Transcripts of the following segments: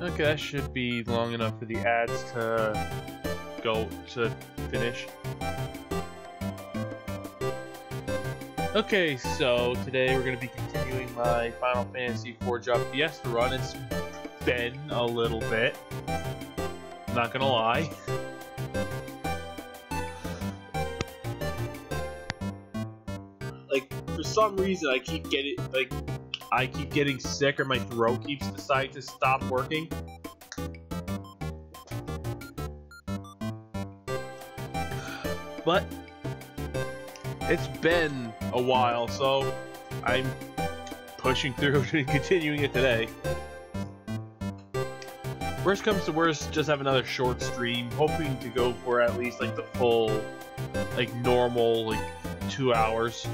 Okay, that should be long enough for the ads to go to finish. Okay, so today we're going to be continuing my Final Fantasy IV Job Fiesta run. It's been a little bit, not gonna lie. Like, for some reason I keep getting, like, I keep getting sick or my throat keeps deciding to stop working. But it's been a while, so I'm pushing through and continuing it today. Worst comes to worst, just have another short stream, hoping to go for at least like the full, like normal, like two hours.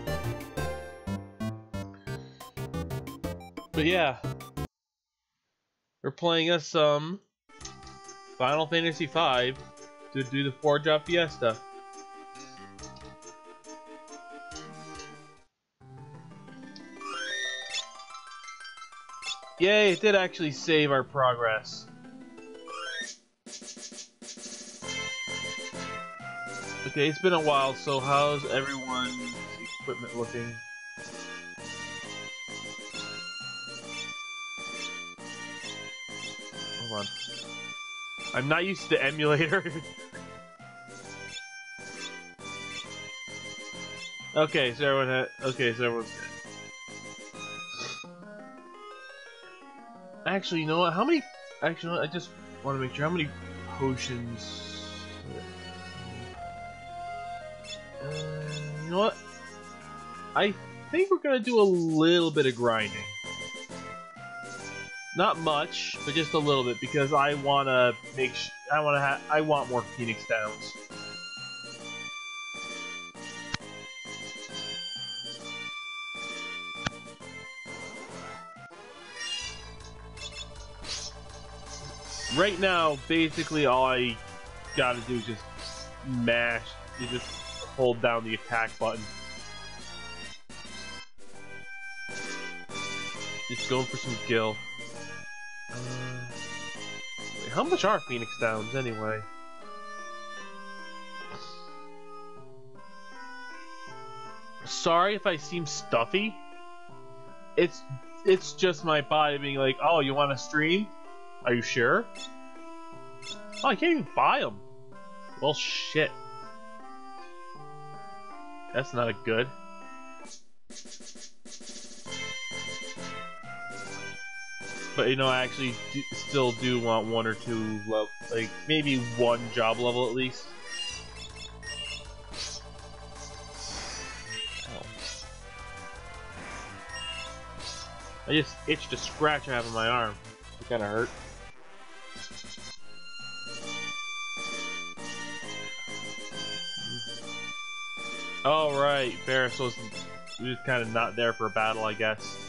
But yeah, we're playing us some Final Fantasy V to do the four job fiesta. Yay, it did actually save our progress. Okay, it's been a while, so how's everyone's equipment looking? I'm not used to the emulator. okay, so everyone had, okay, so everyone's good. Actually, you know what? How many? Actually, I just want to make sure how many potions. Uh, you know what? I think we're gonna do a little bit of grinding. Not much, but just a little bit because I wanna make. I wanna have. I want more Phoenix Downs. right now, basically all I gotta do is just mash, you just hold down the attack button. Just going for some gil. Uh, how much are Phoenix Downs anyway? Sorry if I seem stuffy. It's it's just my body being like, oh, you want to stream? Are you sure? Oh, I can't even buy them. Well, shit. That's not a good. But you know, I actually still do want one or two, level, like maybe one job level at least. Oh. I just itched a scratch I have on my arm. It kind of hurt. Oh, right. Faris was, was kind of not there for a battle, I guess.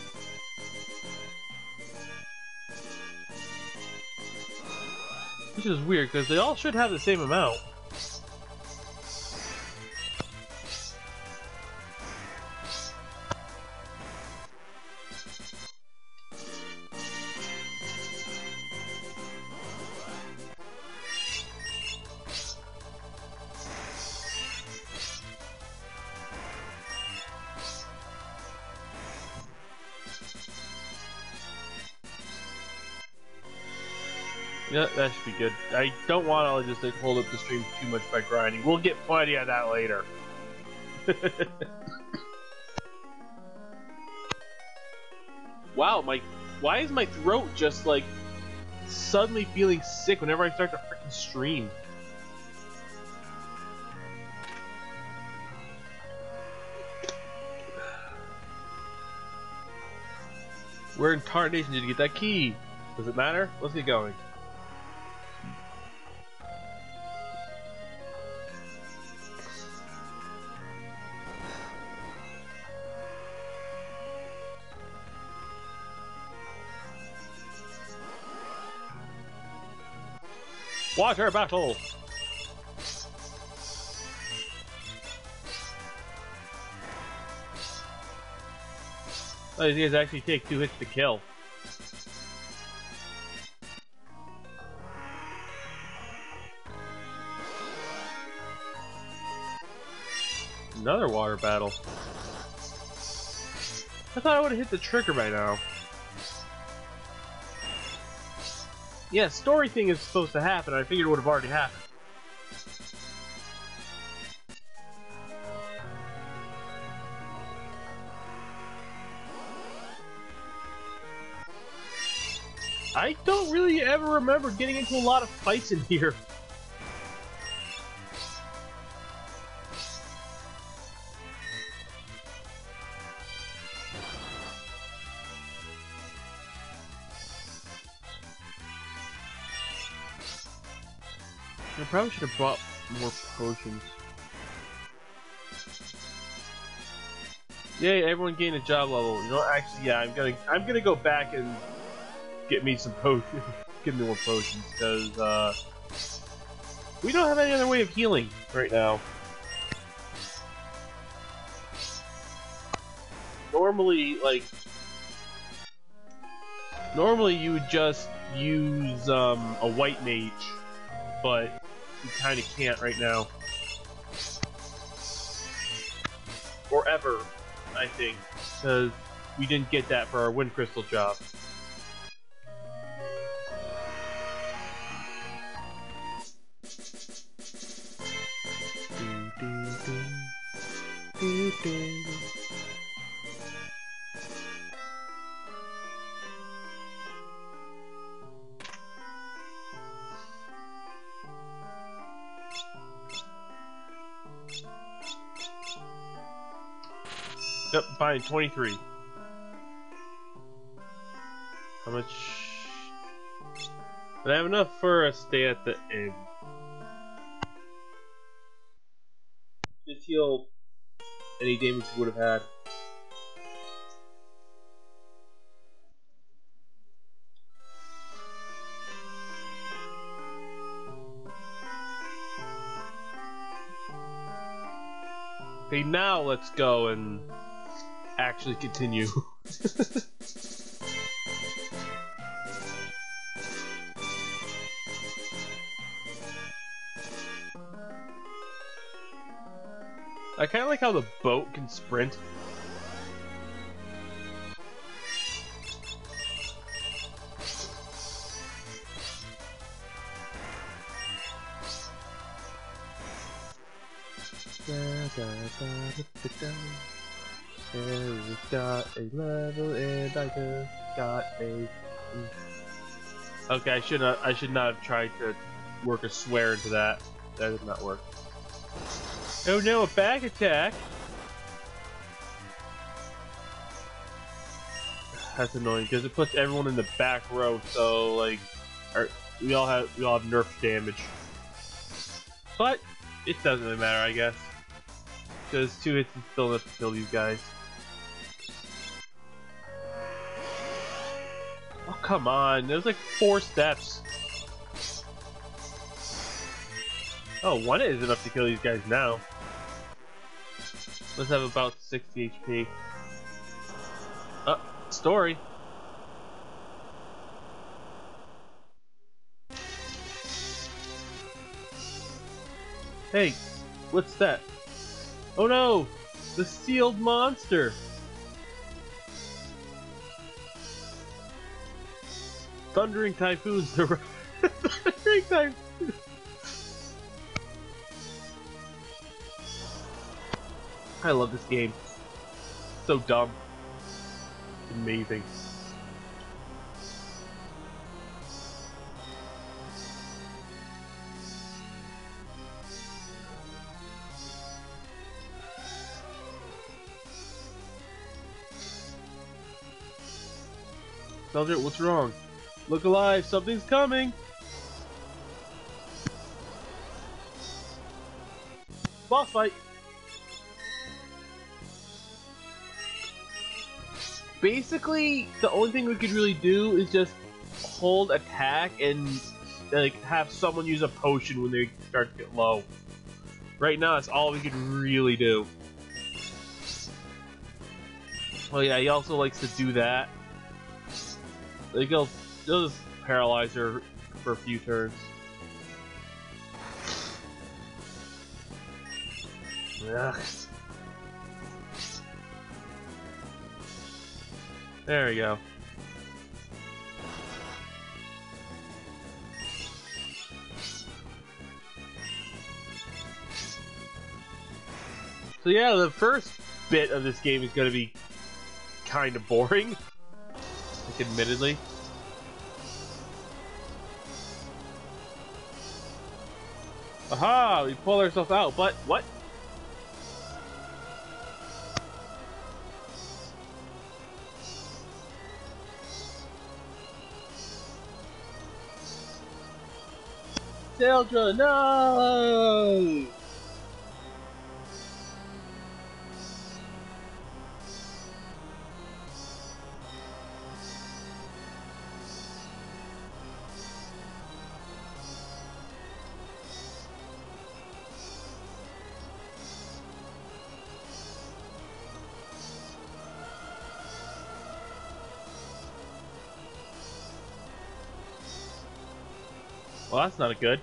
Which is weird, because they all should have the same amount. That should be good. I don't want to just like, hold up the stream too much by grinding. We'll get plenty of that later. wow, my why is my throat just like suddenly feeling sick whenever I start to freaking stream? Where in tarnation did you get that key? Does it matter? Let's get going. Water battle! These guys actually take two hits to kill. Another water battle. I thought I would have hit the trigger by now. Yeah, story thing is supposed to happen. I figured it would have already happened. I don't really ever remember getting into a lot of fights in here. Probably should have bought more potions. Yay, everyone gained a job level. You know, actually, yeah, I'm gonna, I'm gonna go back and get me some potions, get me more potions, because uh, we don't have any other way of healing right now. Normally, like, normally you would just use um, a white mage, but you kind of can't right now. Or ever, I think, because we didn't get that for our wind crystal job. Yep, fine, 23. How much? But I have enough for a stay at the inn. Just heal any damage you would have had. Okay, now let's go and actually continue. I kind of like how the boat can sprint. And we got a level, and I just got a. Okay, I should not. I should not have tried to work a swear into that. That did not work. Oh no, a back attack! That's annoying because it puts everyone in the back row. So like, our, we all have we all have nerf damage. But it doesn't really matter, I guess, because two hits is still enough to kill these guys. Come on! There's like four steps. Oh, one is enough to kill these guys now. Let's have about 60 HP. Uh, story. Hey, what's that? Oh no! The sealed monster! Thundering Typhoons, the Thundering Typhoons! I love this game. So dumb. Amazing. Soldier, what's wrong? Look alive, something's coming! Boss fight! basically the only thing we could really do is just hold attack and like have someone use a potion when they start to get low. Right now, that's all we could really do. Oh yeah, he also likes to do that. Like he'll, they'll just paralyze her for a few turns. Ugh. There we go. So yeah, the first bit of this game is going to be kind of boring, like admittedly. Aha! We pull ourselves out, but what? Daldra, no! That's not a good.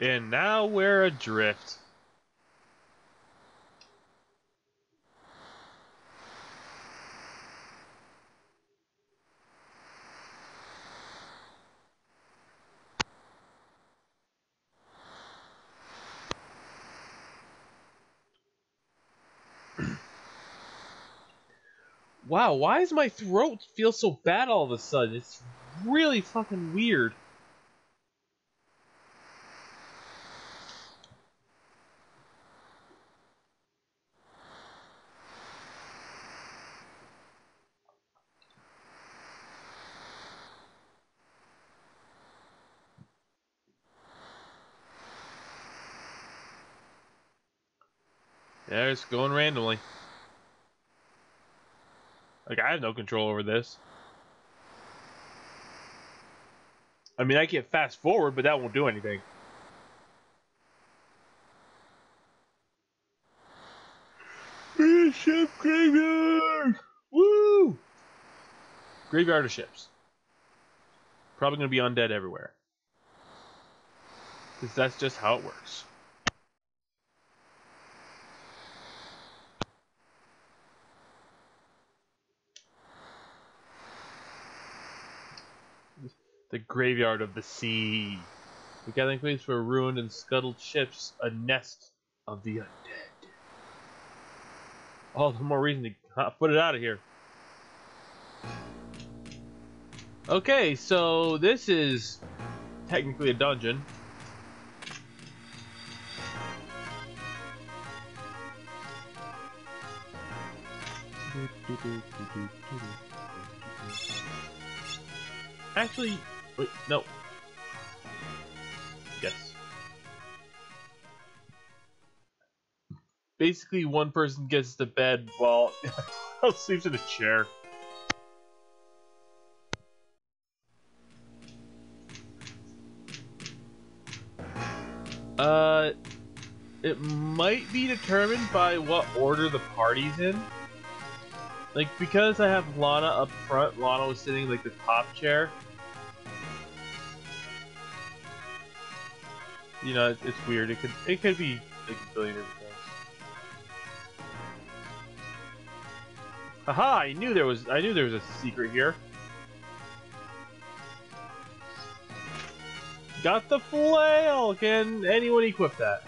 And now we're adrift. Wow, why does my throat feel so bad all of a sudden? It's really fucking weird. Yeah, it's going randomly. Like, I have no control over this. I mean, I can fast forward, but that won't do anything. Ship graveyard! Woo! Graveyard of ships. Probably going to be undead everywhere. Because that's just how it works. The graveyard of the sea. The gathering place for ruined and scuttled ships, a nest of the undead. Oh, All the more reason to put it out of here. Okay, so this is technically a dungeon. Actually, Wait, no. Yes. Basically, one person gets to bed while sleeps in a chair. Uh, it might be determined by what order the party's in. Like, because I have Lenna up front, Lenna was sitting like the top chair. You know, it's, weird. It could it could be like a billion different things. Haha! I knew there was I knew there was a secret here. Got the flail! Can anyone equip that?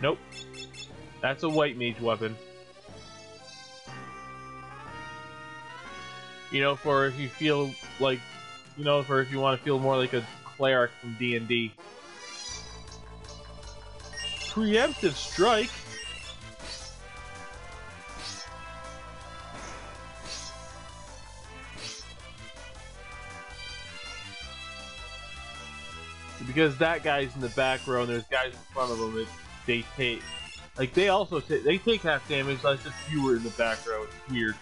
Nope. That's a white mage weapon. You know, for if you feel like you know, for if you want to feel more like a cleric from D&D. Preemptive strike? Because that guy's in the back row and there's guys in front of him that they take... Like, they also take, they take half damage, that's just fewer in the back row. It's weird.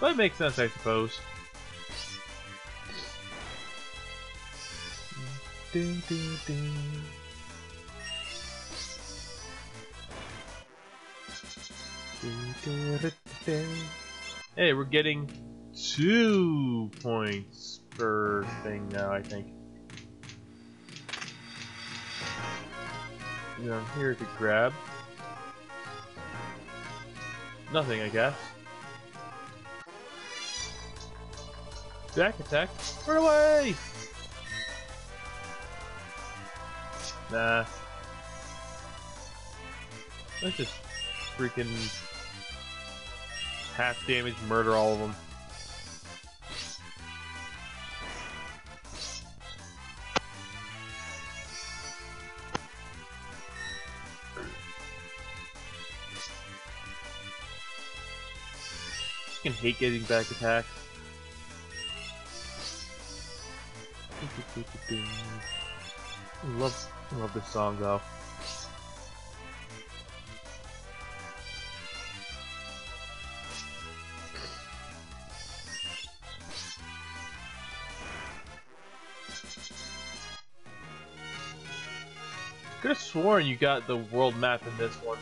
But it makes sense, I suppose. Hey, we're getting two points per thing now, I think. Down here to grab. Nothing, I guess. Back attack. Run away! Nah. Let's just freaking half damage murder all of them. Can hate getting back attacks. love, love this song though. Could have sworn you got the world map in this one.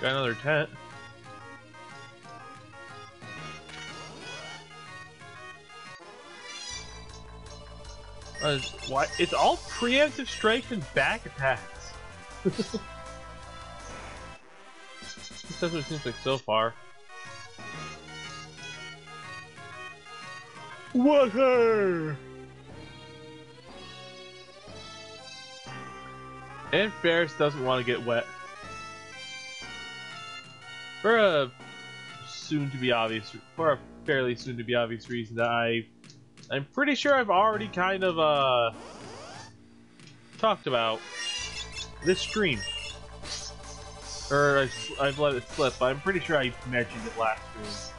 Got another tent. Uh, why? It's all preemptive strikes and back attacks. That's what it seems like so far. Water! And Faris doesn't want to get wet. For a soon to be obvious, for a fairly soon to be obvious reason that I, I'm pretty sure I've already kind of, uh, talked about this stream. Or I've, I've let it slip, I'm pretty sure I mentioned it last stream.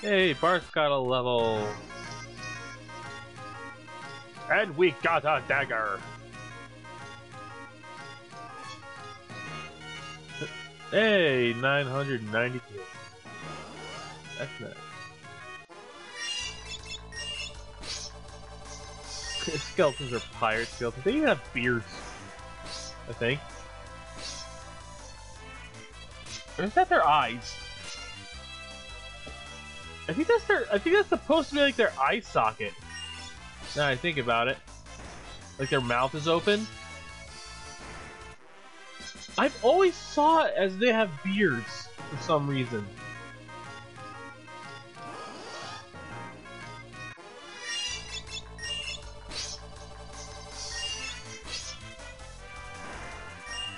Hey, Bartz got a level. And we got a dagger. Hey, 992. That's nice. Skeletons are pirate skeletons. They even have beards. I think. Or is that their eyes? I think that's their. I think that's supposed to be like their eye socket. Now I think about it, like their mouth is open. I've always saw it as they have beards for some reason.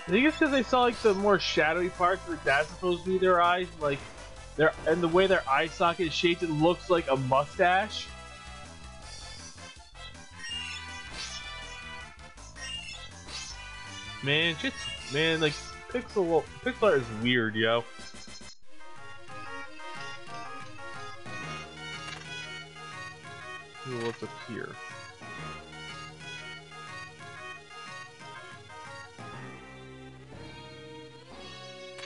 I think it's because they saw like the more shadowy parts where that's supposed to be their eyes, like their and the way their eye socket is shaped, it looks like a mustache. Man, just man, like pixel pixel art is weird, yo. What's up here?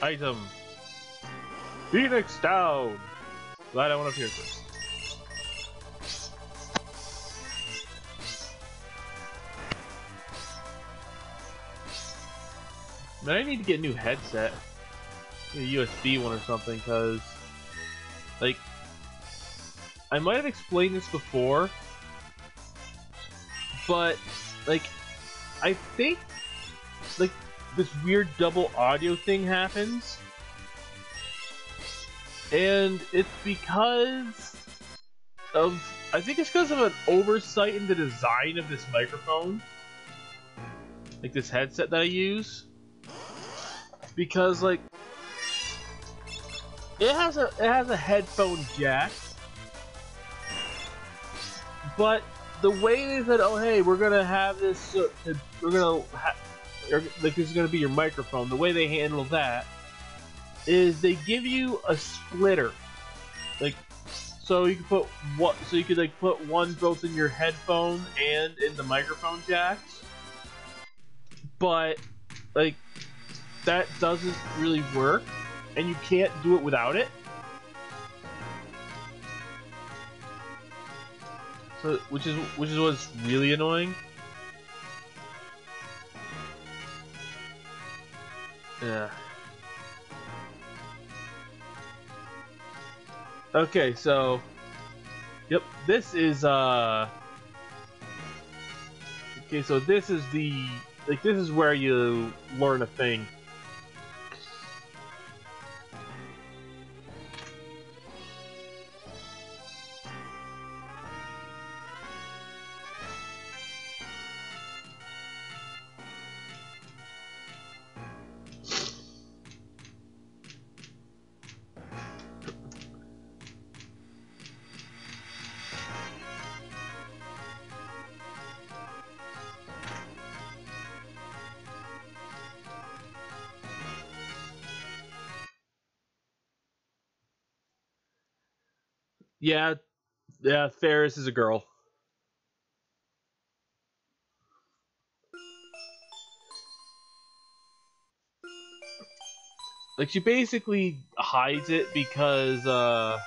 Item. Phoenix down. Glad I went up here this. Man, I need to get a new headset. A USB one or something, because... Like... I might have explained this before, but, like, I think, like, this weird double audio thing happens. And it's because of I think it's because of an oversight in the design of this microphone. Like this headset that I use. Because like it has a it has a headphone jack. But the way they said, "Oh, hey, we're gonna have this. Uh, we're gonna ha like this is to be your microphone. The way they handle that is they give you a splitter. Like, so you can put what? So you could like put one both in your headphone and in the microphone jacks. But like that doesn't really work, and you can't do it without it. So, which is which is what's really annoying. Yeah. Okay, so Yep, this is uh Okay, so this is the like this is where you learn a thing. Yeah, yeah, Faris is a girl. Like she basically hides it because uh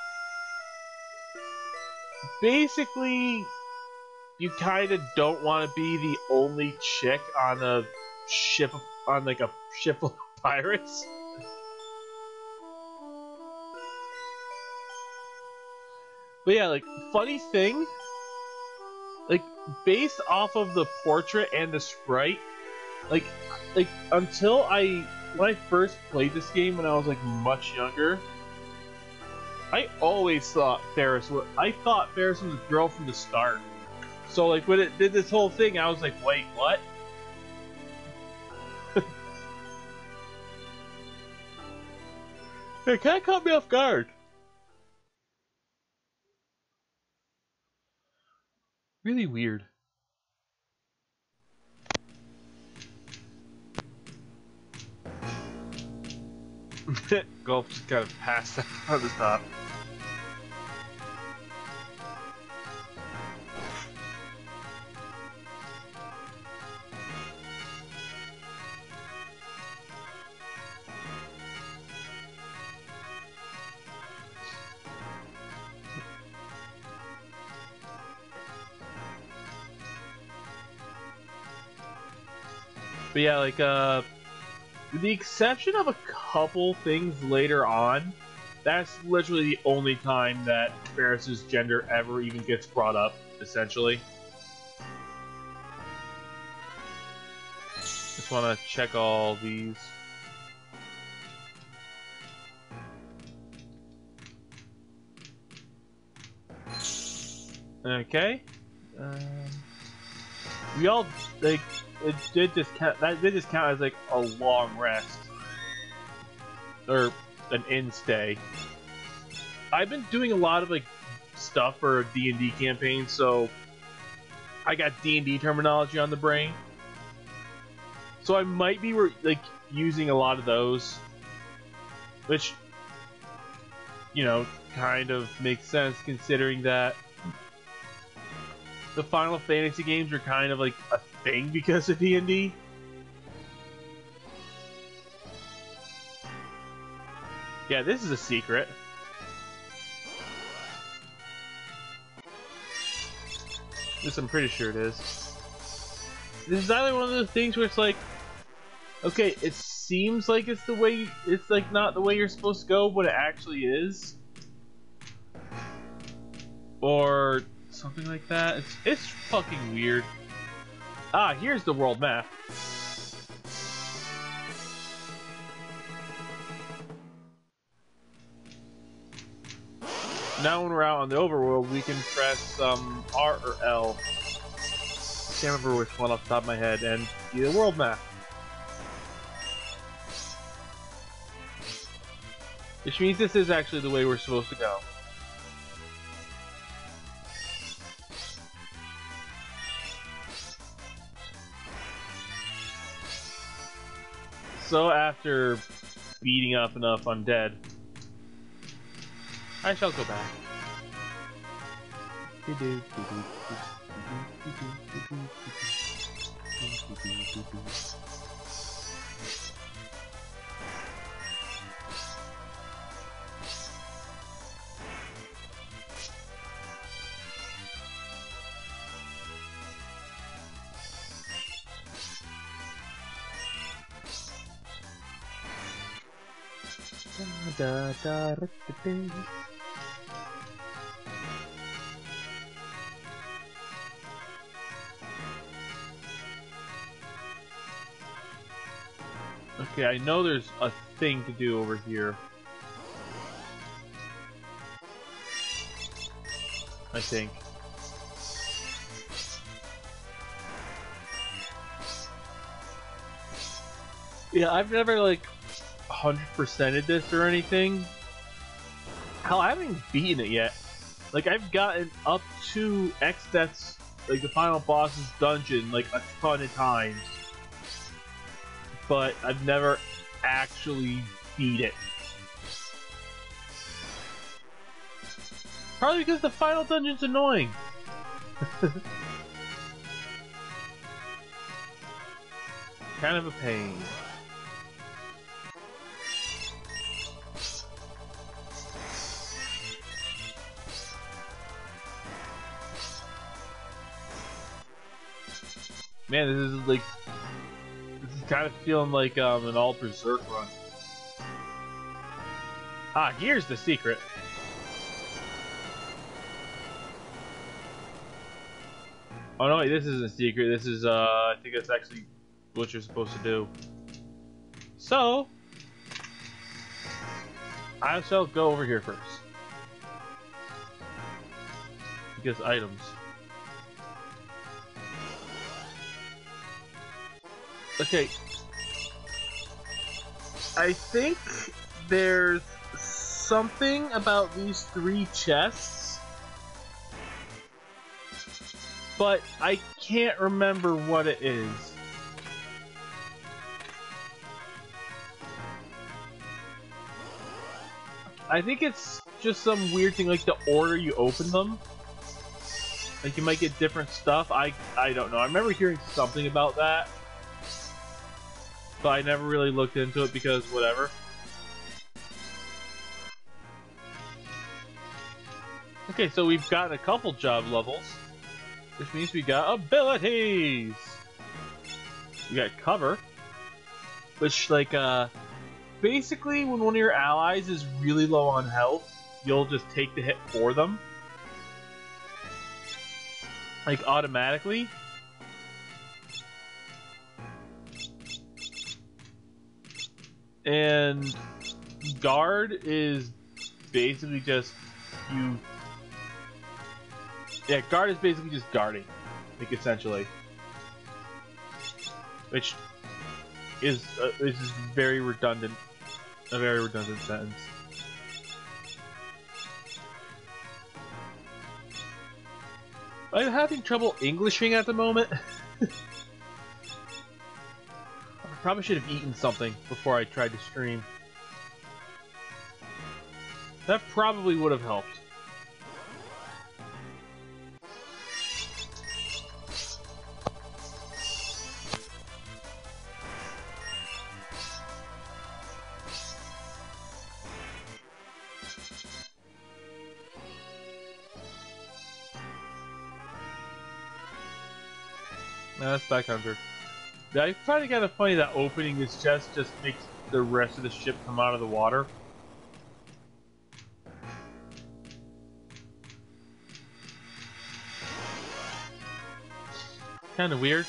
basically you kind of don't want to be the only chick on a ship on like a ship of pirates. But yeah, like funny thing, like based off of the portrait and the sprite, like like until I when I first played this game when I was like much younger, I always thought Faris was I thought Faris was a girl from the start. So like when it did this whole thing, I was like, wait, what? it kind of caught me off guard. Really weird. Galuf just kind of passed out on the top. Yeah, like, uh, with the exception of a couple things later on, that's literally the only time that Faris's gender ever even gets brought up, essentially. Just want to check all these. Okay. Um, we all, like, it did just count. That did just count as like a long rest or an in stay. I've been doing a lot of like stuff for D and D campaigns, so I got D and D terminology on the brain. So I might be like using a lot of those, which you know kind of makes sense considering that the Final Fantasy games are kind of like a thing because of D&D. Yeah, this is a secret. This I'm pretty sure it is. This is either one of those things where it's like, okay, it seems like it's the way, it's like not the way you're supposed to go, but it actually is. Or something like that. It's, it's fucking weird. Ah, here's the world map. Now when we're out on the overworld, we can press um, R or L. I can't remember which one off the top of my head, and see the world map. Which means this is actually the way we're supposed to go. So after beating up enough undead, I shall go back. Okay, I know there's a thing to do over here. I think. Yeah, I've never like 100%ed this or anything. Hell, I haven't beaten it yet. Like, I've gotten up to Exdeath's, like, the final boss's dungeon, like, a ton of times. But I've never actually beat it. Probably because the final dungeon's annoying. kind of a pain. Man, this is like this is kind of feeling like um, an all berserk run. Ah, here's the secret. Oh no, wait, this isn't a secret. This is, uh, I think that's actually what you're supposed to do. So, I shall go over here first. Because items. Okay. I think there's something about these three chests, but I can't remember what it is. I think it's just some weird thing like the order you open them. Like you might get different stuff. I I don't know. I remember hearing something about that but I never really looked into it because whatever. Okay, so we've got a couple job levels, which means we got abilities. We got cover, which like uh, basically when one of your allies is really low on health, you'll just take the hit for them, like automatically. And guard is basically just you. Yeah, guard is basically just guarding, like essentially, which is uh, is very redundant, a very redundant sentence. I'm having trouble Englishing at the moment. Probably should have eaten something before I tried to stream. That probably would have helped. That's Backhunter. I find it kind of funny that opening this chest just makes the rest of the ship come out of the water. Kind of weird.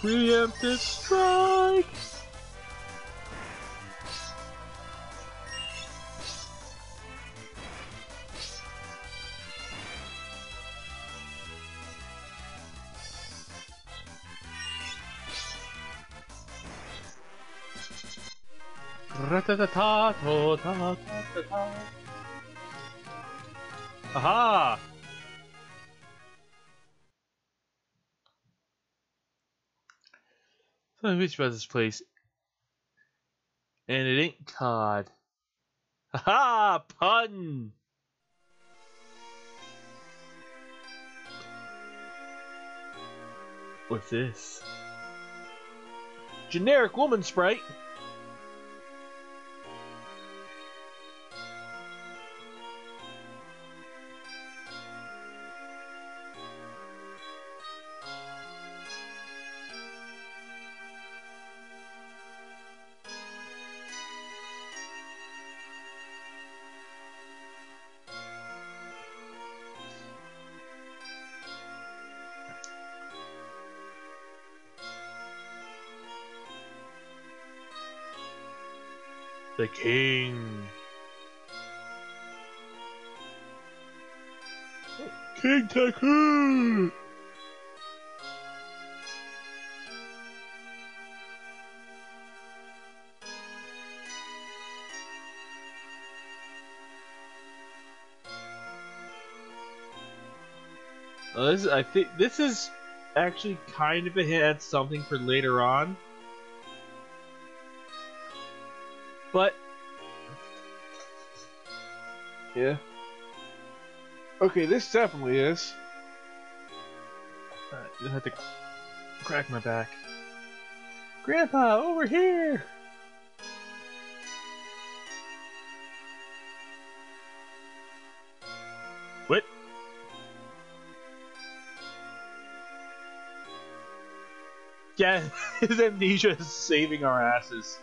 Preemptive strike! ta ta ta ta ta ta ta. Aha! Something bitch about this place. And it ain't Todd. Haha! Pun! What's this? Generic woman sprite! The king. King Taku! Uh, this is, I think this is actually kind of a hint at something for later on. Yeah. Okay, this definitely is. Uh, I have to crack my back. Grandpa, over here! What? Yeah, his amnesia is saving our asses.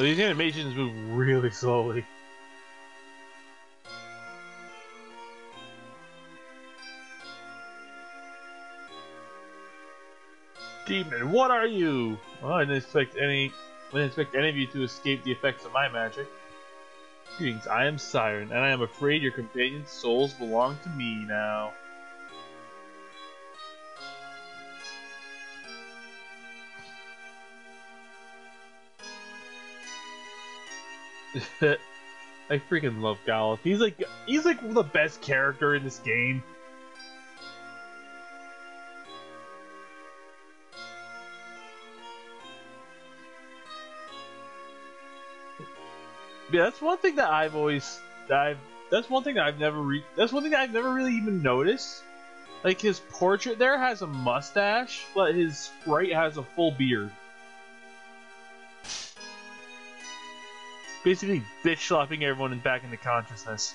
Oh, these animations move really slowly. Demon, what are you? Well, I didn't expect any. I didn't expect any of you to escape the effects of my magic. Greetings, I am Siren, and I am afraid your companions' souls belong to me now. I freaking love Galuf. He's like he's like the best character in this game. Yeah, that's one thing that I've always that I've that's one thing that I've never re that's one thing that I've never really even noticed. Like his portrait there has a mustache, but his sprite has a full beard. Basically, bitch slapping everyone back into consciousness.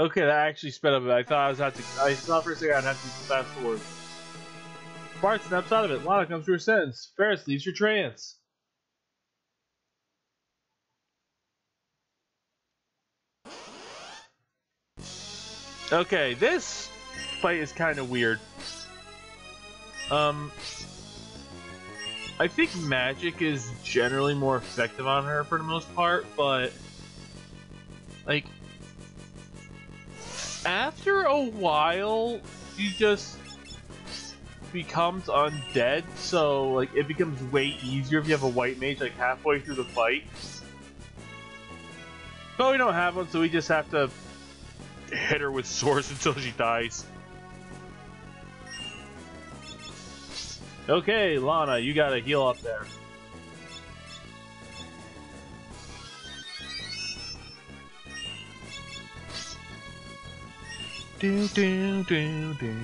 Okay, that actually sped up. I thought I was have to. I thought for a second I'd have to fast forward. Bartz snaps out of it. Lenna comes to her sense. Faris leaves her trance. Okay, this fight is kind of weird. Um, I think magic is generally more effective on her for the most part, but like after a while, she just becomes undead, so like it becomes way easier if you have a white mage like halfway through the fight. But we don't have one, so we just have to hit her with swords until she dies. Okay, Lenna, you gotta heal up there. Do do do do.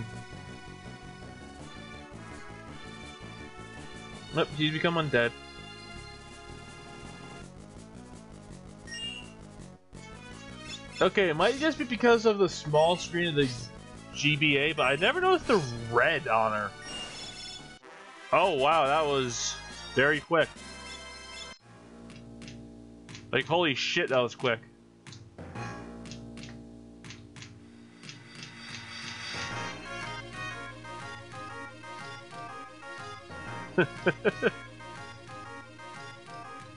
Nope, he's become undead. Okay, it might just be because of the small screen of the GBA, but I never noticed the red on her. Oh wow, that was very quick. Like, holy shit, that was quick. Let's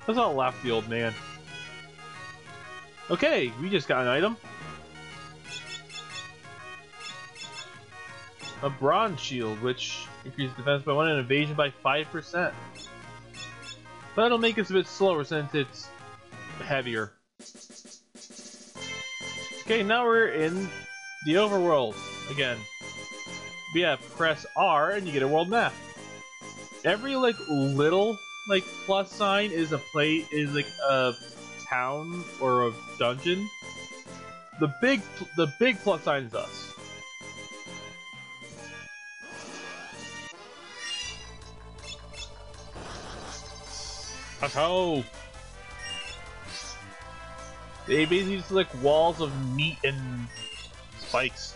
not laugh the old man. Okay, we just got an item. A bronze shield, which increases defense by 1 and evasion by 5%. But it'll make us a bit slower since it's heavier. Okay, now we're in the overworld again. But yeah, press R and you get a world map. Every like little like plus sign is a play is like a town or a dungeon. The big the big plus sign is us. Attack! They basically just like walls of meat and spikes.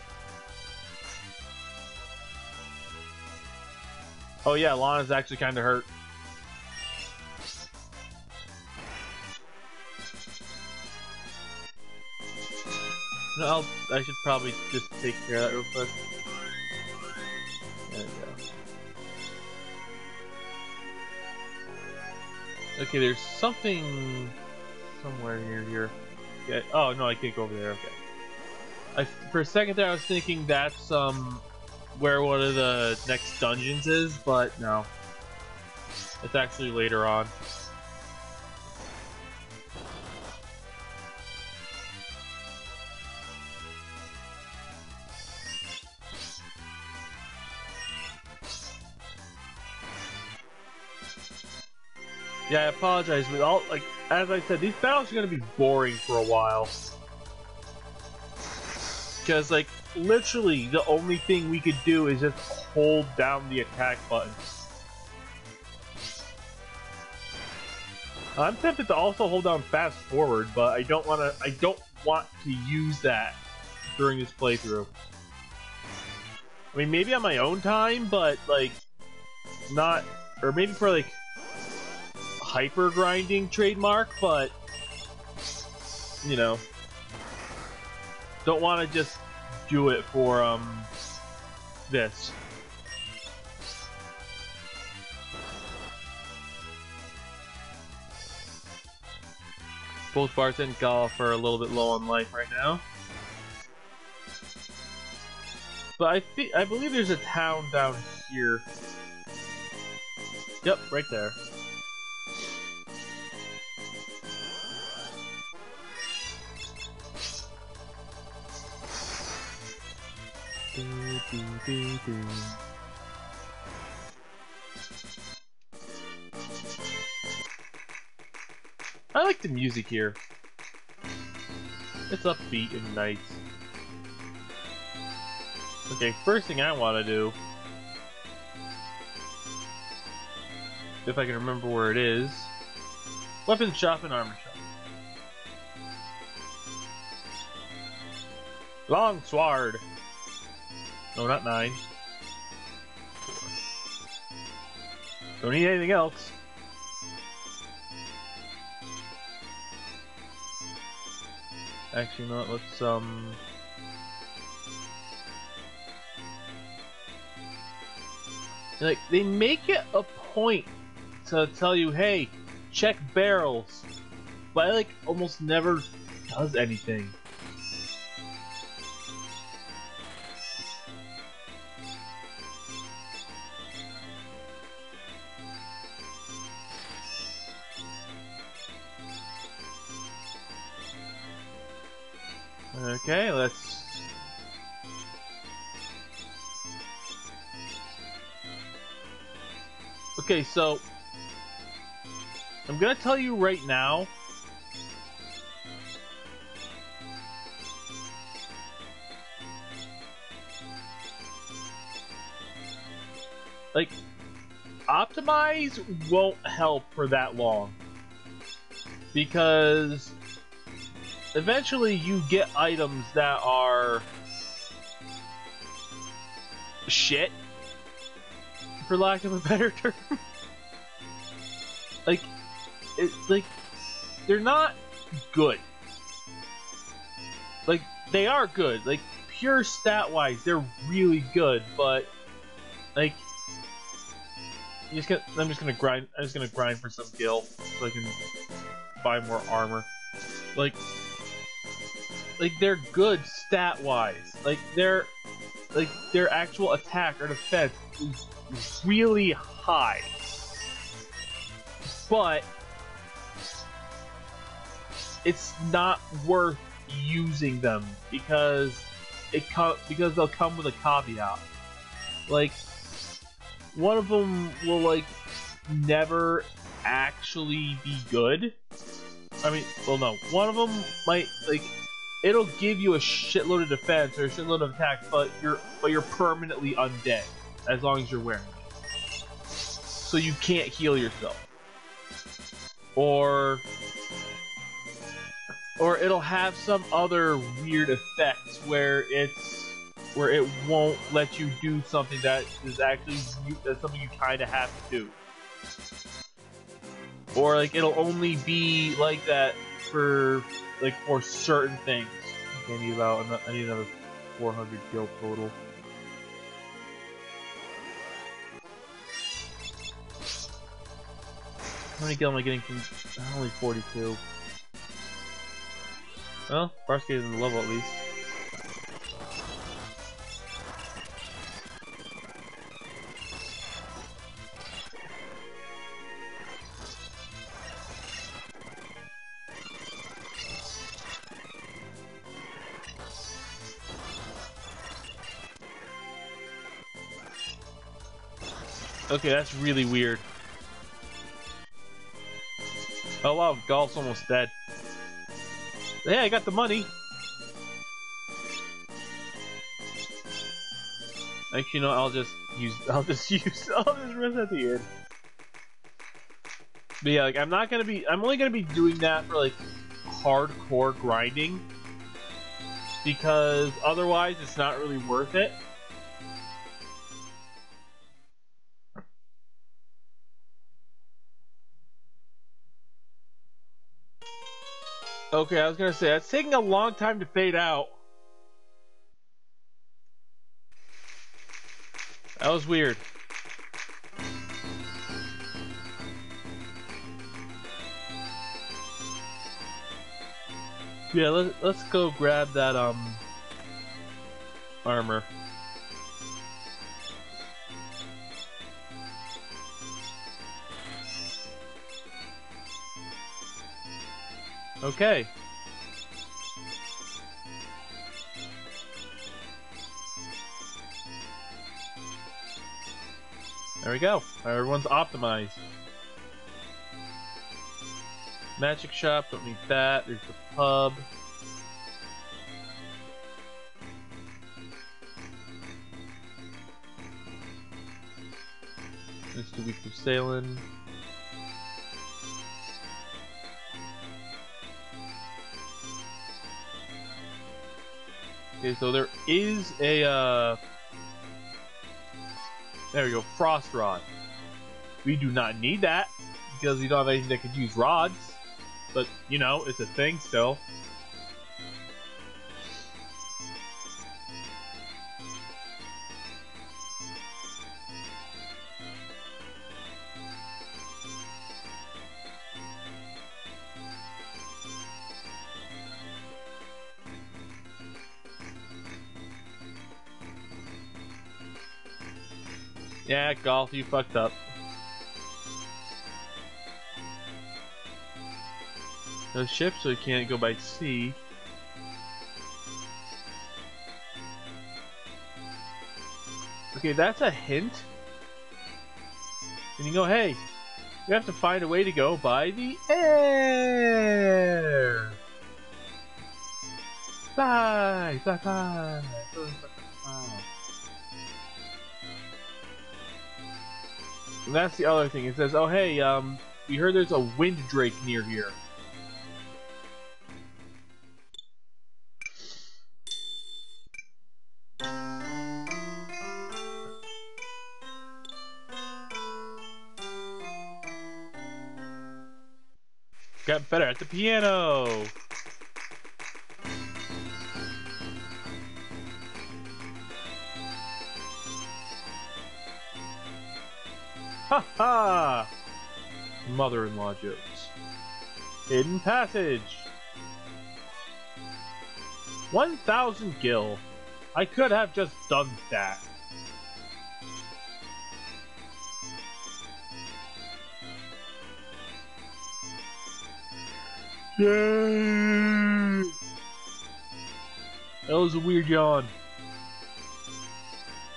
Oh yeah, Lenna's actually kind of hurt. No, I'll, I should probably just take care of that real quick. There we go. Okay, there's something somewhere near here. Yeah, oh no, I can't go over there. Okay. I, for a second there, I was thinking that's um where one of the next dungeons is, but no. It's actually later on. Yeah, I apologize, but all like as I said, these battles are gonna be boring for a while. Because like literally the only thing we could do is just hold down the attack button. I'm tempted to also hold down fast forward, but I don't want to. I don't want to use that during this playthrough. I mean, maybe on my own time, but like not, or maybe for like hyper grinding trademark, but you know, don't want to just do it for um this. Both Bartz and Galuf are a little bit low on life right now. But I think I believe there's a town down here. Yep, right there. I like the music here. It's upbeat and nice. Okay, first thing I want to do, if I can remember where it is, weapon shop and armor shop. Long sword. No, not nine. Don't need anything else. Actually, not. Let's um. Like they make it a point to tell you, hey, check barrels, but it, like almost never does anything. Okay, let's... Okay, so... I'm gonna tell you right now... Like, optimize won't help for that long. Because eventually you get items that are shit, for lack of a better term. like, it, like, they're not good. Like, they are good. Like, pure stat-wise, they're really good, but, like, I'm just gonna, I'm just gonna grind, I'm just gonna grind for some gil, so I can buy more armor. Like, like they're good stat wise. Like their like their actual attack or defense is really high. But it's not worth using them because it because they'll come with a caveat. Like one of them will like never actually be good. I mean, well, no, one of them might like it'll give you a shitload of defense or a shitload of attack, but you're but you're permanently undead as long as you're wearing it. So you can't heal yourself. Or or it'll have some other weird effects where it's where it won't let you do something that is actually that's something you kind of have to do. Or like it'll only be like that for like for certain things. I need about I need another 400 gil total. How many gil am I getting from? Uh, only 42. Well, Farscape is in the level at least. Okay, that's really weird. Oh wow, Galuf's almost dead. Hey, I got the money. Actually, no, I'll just use. I'll just use. I'll just rest at the end. But yeah, like I'm not gonna be. I'm only gonna be doing that for like hardcore grinding because otherwise it's not really worth it. Okay, I was gonna say that's taking a long time to fade out. That was weird. Yeah, let, let's go grab that um armor. Okay. There we go. Everyone's optimized. Magic shop, don't need that. There's the pub. There's the week of sailing. Okay, so there is a, uh... There we go, Frost Rod. We do not need that, because we don't have anything that could use rods. But, you know, it's a thing still. Yeah, Galuf, you fucked up. No ships, so you can't go by sea. Okay, that's a hint. And you go, hey, you have to find a way to go by the air. Fly, fly, fly, And that's the other thing. It says, oh hey, um, we heard there's a wind drake near here. Got better at the piano. Ha ha! Mother-in-law jokes. Hidden passage. 1,000 gil. I could have just done that. Yay! That was a weird yawn.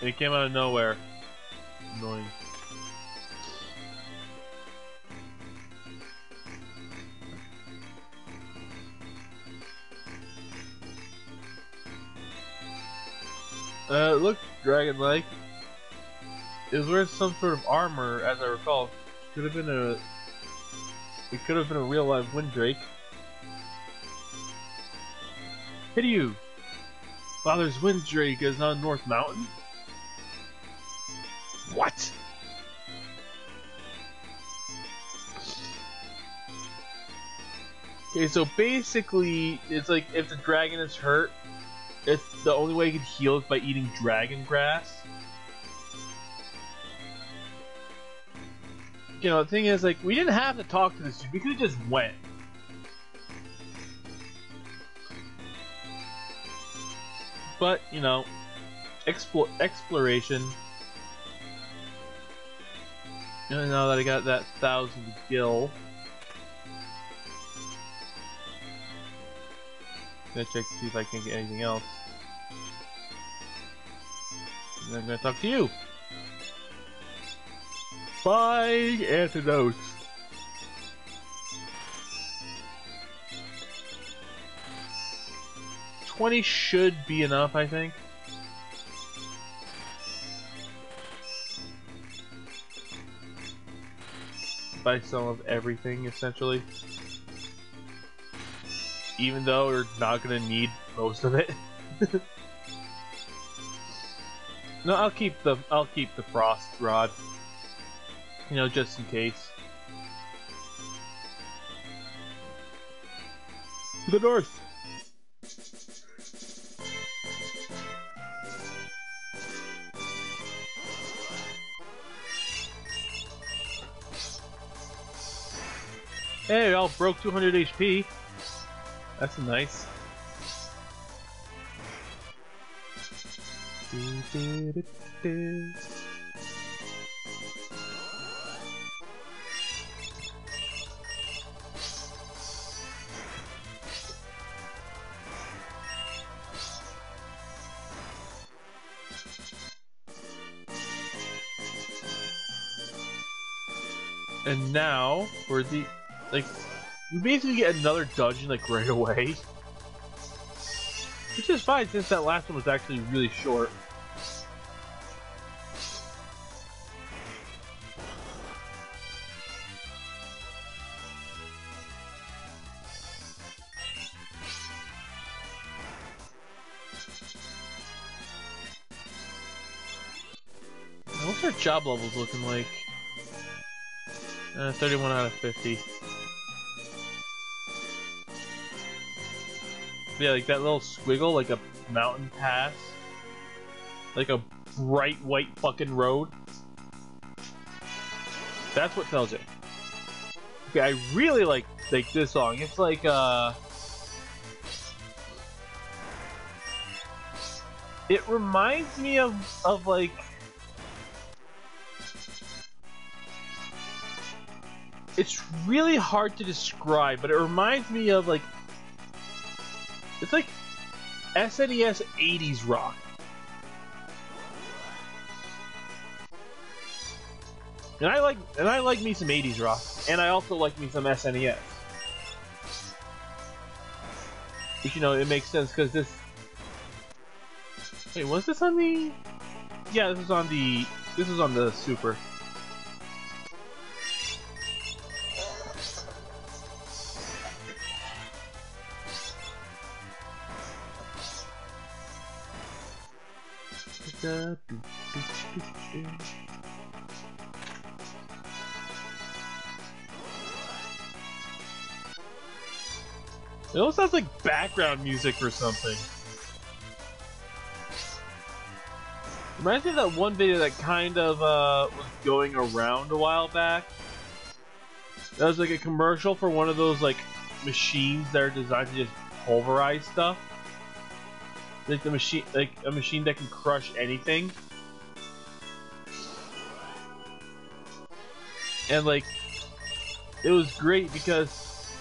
It came out of nowhere. Annoying. Dragon-like. It was wearing some sort of armor, as I recall. Could have been a. It could have been a real live Windrake. Hideo! Wow, there's Windrake is on North Mountain? What? Okay, so basically, it's like if the dragon is hurt, it's the only way you can heal is by eating dragon grass. You know, the thing is, like, we didn't have to talk to this dude. We could have just went. But, you know, explo exploration. And now that I got that thousand gil. Gonna check to see if I can get anything else. I'm gonna talk to you. Buying antidotes. Twenty should be enough, I think. Buy some of everything, essentially even though we're not gonna need most of it. no, I'll keep the I'll keep the frost rod. You know, just in case. To the north. Hey, all broke 200 HP. That's nice. And now for the like we basically get another dungeon like right away. Which is fine since that last one was actually really short. Job levels looking like? Uh, 31 out of 50. Yeah, like that little squiggle, like a mountain pass. Like a bright white fucking road. That's what tells you. Okay, I really like like this song. It's like uh It reminds me of of like It's really hard to describe, but it reminds me of like it's like SNES 80s rock. And I like and I like me some 80s rock. And I also like me some SNES. Which you know it makes sense because this Wait, was this on the Yeah, this is on the this is on the Super. It almost sounds like background music or something. Reminds me of that one video that kind of uh, was going around a while back. That was like a commercial for one of those like machines that are designed to just pulverize stuff. Like the machine, like a machine that can crush anything. And like, it was great because,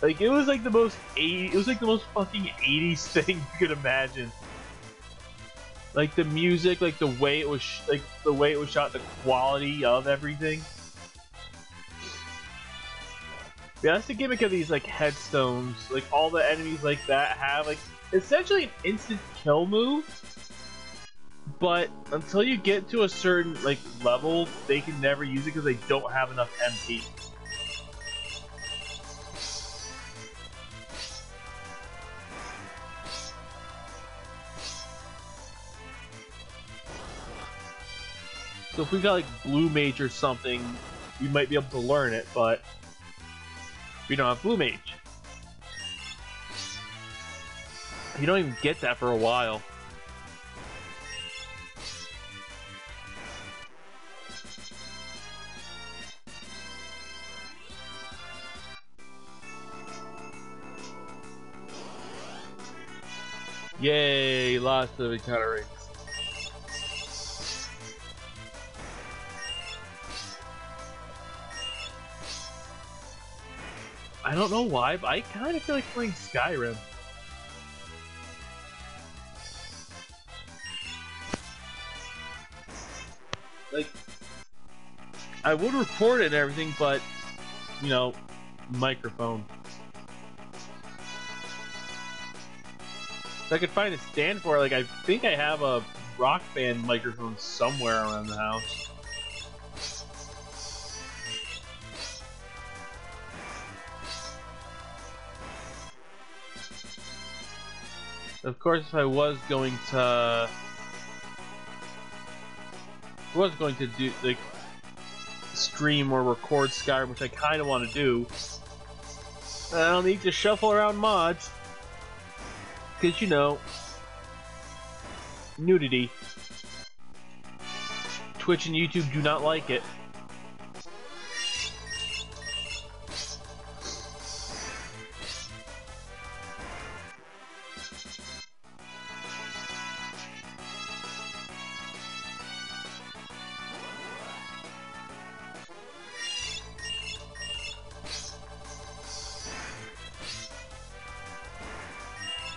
like, it was like the most 80, it was like the most fucking 80s thing you could imagine. Like the music, like the way it was, like the way it was shot, the quality of everything. Yeah, that's the gimmick of these like headstones. Like all the enemies like that have like essentially an instant kill move. But until you get to a certain like level, they can never use it because they don't have enough MP. So if we got like Blue Mage or something, we might be able to learn it, but we don't have Blue Mage. You don't even get that for a while. Yay, lots of encounter. I don't know why, but I kind of feel like playing Skyrim. Like, I would record it and everything, but, you know, microphone. If I could find a stand for it, like, I think I have a rock band microphone somewhere around the house. Of course, if I was going to, was going to do like stream or record Skyrim, which I kind of want to do, I'll need to shuffle around mods because you know nudity. Twitch and YouTube do not like it.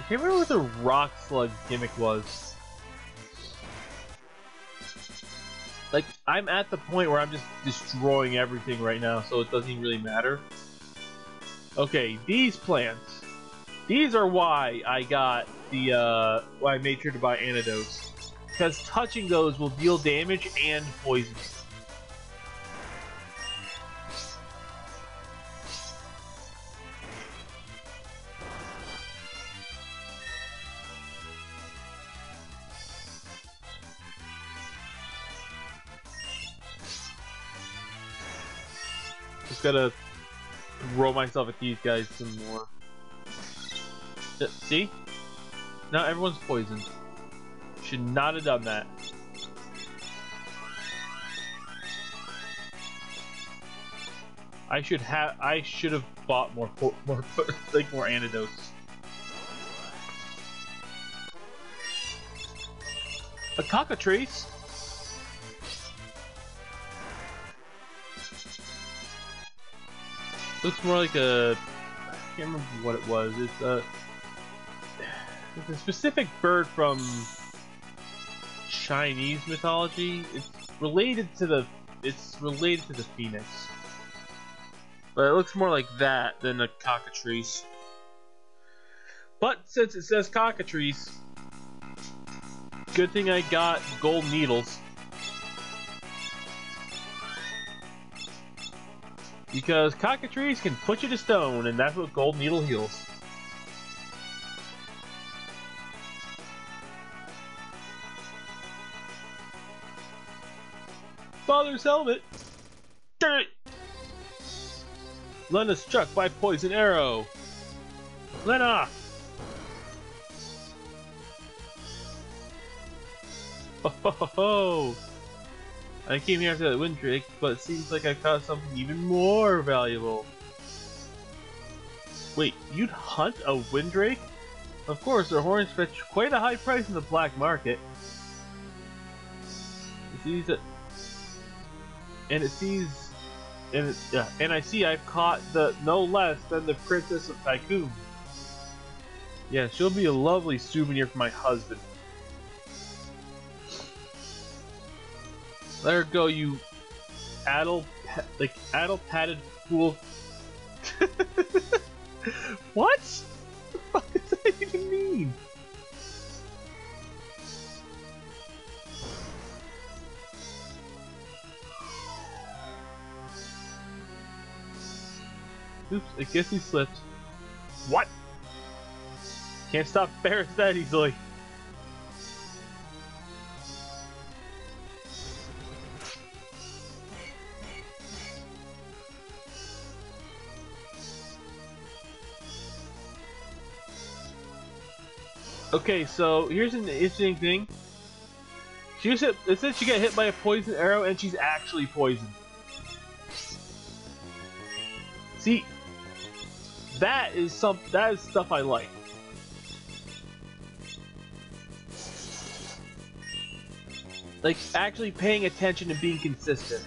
I can't remember what the rock slug gimmick was. Like, I'm at the point where I'm just destroying everything right now, so it doesn't even really matter. Okay, these plants. These are why I got the, uh, why I made sure to buy antidotes. Because touching those will deal damage and poison. Gotta throw myself at these guys some more. See? Now everyone's poisoned. Should not have done that. I should have. I should have bought more, more, like more antidotes. A cockatrice. Looks more like a. I can't remember what it was. It's a. It's a specific bird from Chinese mythology. It's related to the. It's related to the phoenix. But it looks more like that than a cockatrice. But since it says cockatrice, good thing I got gold needles. Because cockatrice can put you to stone, and that's what gold needle heals. Father's helmet! Darn it! Lenna struck by poison arrow. Lenna! Ho ho ho ho! I came here after that wind Windrake, but it seems like I caught something even more valuable. Wait, you'd hunt a Windrake? Of course, their horns fetch quite a high price in the black market. It sees it, and it sees, and it, and I see I've caught the no less than the Princess of Tycoon. Yeah, she'll be a lovely souvenir for my husband. Let her go, you addle, like addle padded fool. what? The fuck does that even mean? Oops, I guess he slipped. What? Can't stop Barret that easily. Okay, so here's an interesting thing. She was hit, it said she got hit by a poison arrow and she's actually poisoned. See, that is some that is stuff I like. Like actually paying attention and being consistent.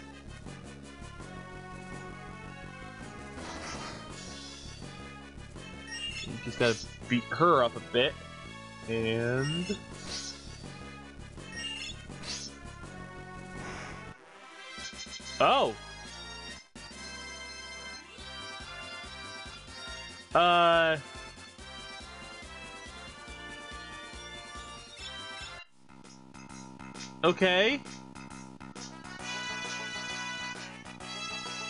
You just gotta beat her up a bit. And... Oh! Uh... Okay.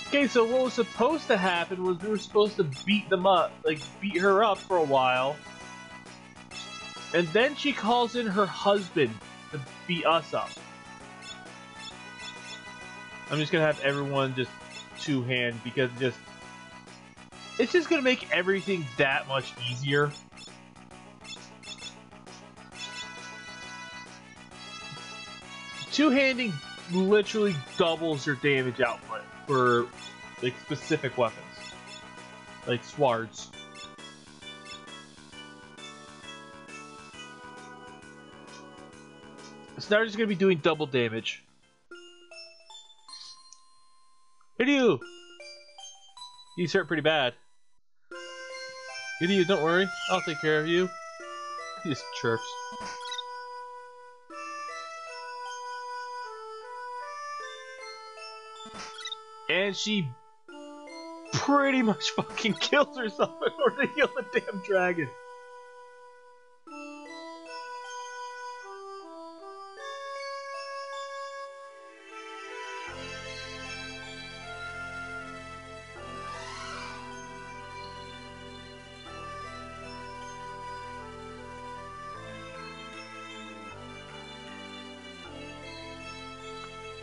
Okay, so what was supposed to happen was we were supposed to beat them up, like beat her up for a while. And then she calls in her husband to beat us up. I'm just gonna have everyone just two hand because just it's just gonna make everything that much easier. Two handing literally doubles your damage output for like specific weapons. Like swords. So now just gonna be doing double damage. Hiryu! He's hurt pretty bad. Hiryu, don't worry. I'll take care of you. He just chirps. And she pretty much fucking kills herself in order to kill the damn dragon.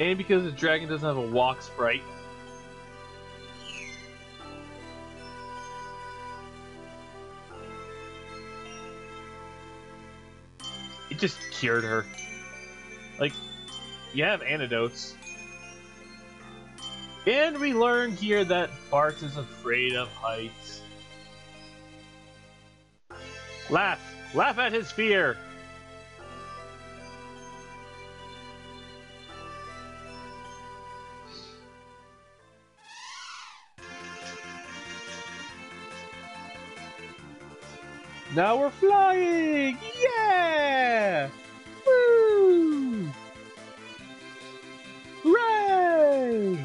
And because the dragon doesn't have a walk sprite. It just cured her. Like, you have antidotes. And we learn here that Bartz is afraid of heights. Laugh! Laugh at his fear! Now we're flying! Yeah! Woo! Hooray!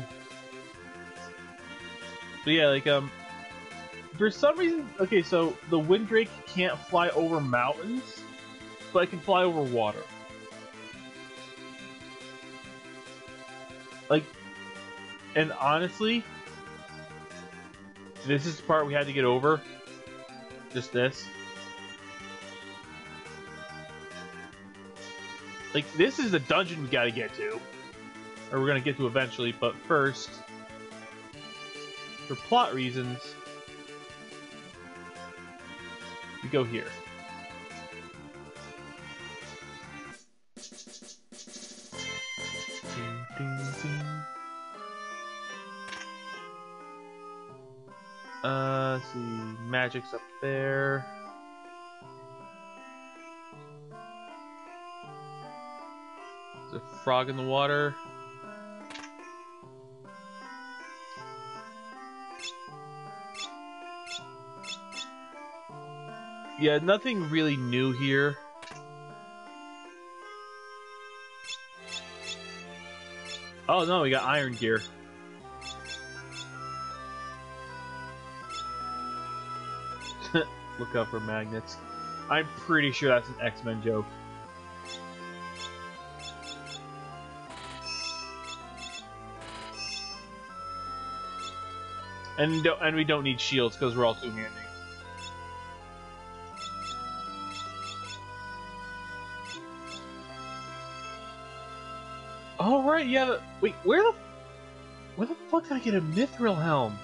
But yeah, like, um, for some reason, okay, so the Windrake can't fly over mountains, but it can fly over water. Like, and honestly, this is the part we had to get over. Just this. Like, this is the dungeon we gotta get to. Or we're gonna get to eventually, but first, for plot reasons, we go here. Uh, see, magic's up there. Frog in the water. Yeah, nothing really new here. Oh no, we got iron gear. Look out for magnets. I'm pretty sure that's an X-Men joke. And and we don't need shields because we're all two-handed. Oh right, yeah. The, wait, where the where the fuck did I get a mithril helm?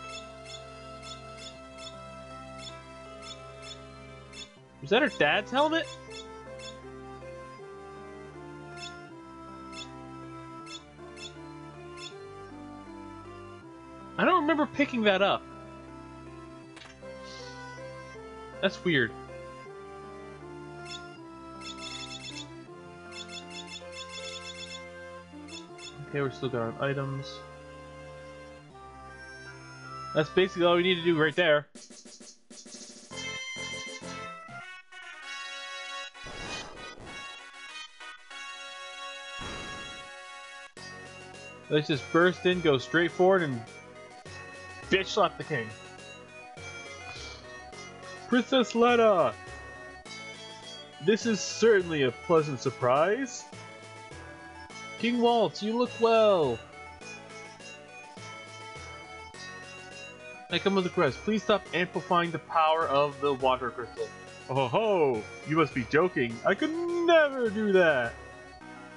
Was that her dad's helmet? Picking that up. That's weird. Okay, we're still got our items. That's basically all we need to do right there. Let's just burst in, go straight forward, and bitch slap the king. Princess Lenna! This is certainly a pleasant surprise. King Walse, you look well. I come with a request. Please stop amplifying the power of the water crystal. Oh ho! You must be joking. I could never do that.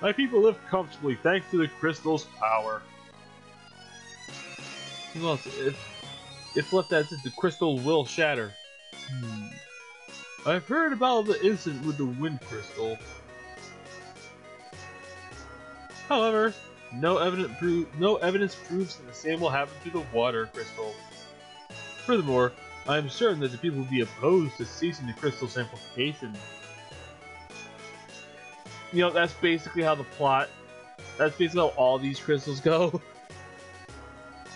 My people live comfortably thanks to the crystal's power. Walse, if, if left as is, the crystal will shatter. Hmm. I've heard about the incident with the wind crystal. However, no evidence, pro no evidence proves that the same will happen to the water crystal. Furthermore, I am certain that the people will be opposed to ceasing the crystal's amplification. You know, that's basically how the plot, that's basically how all these crystals go.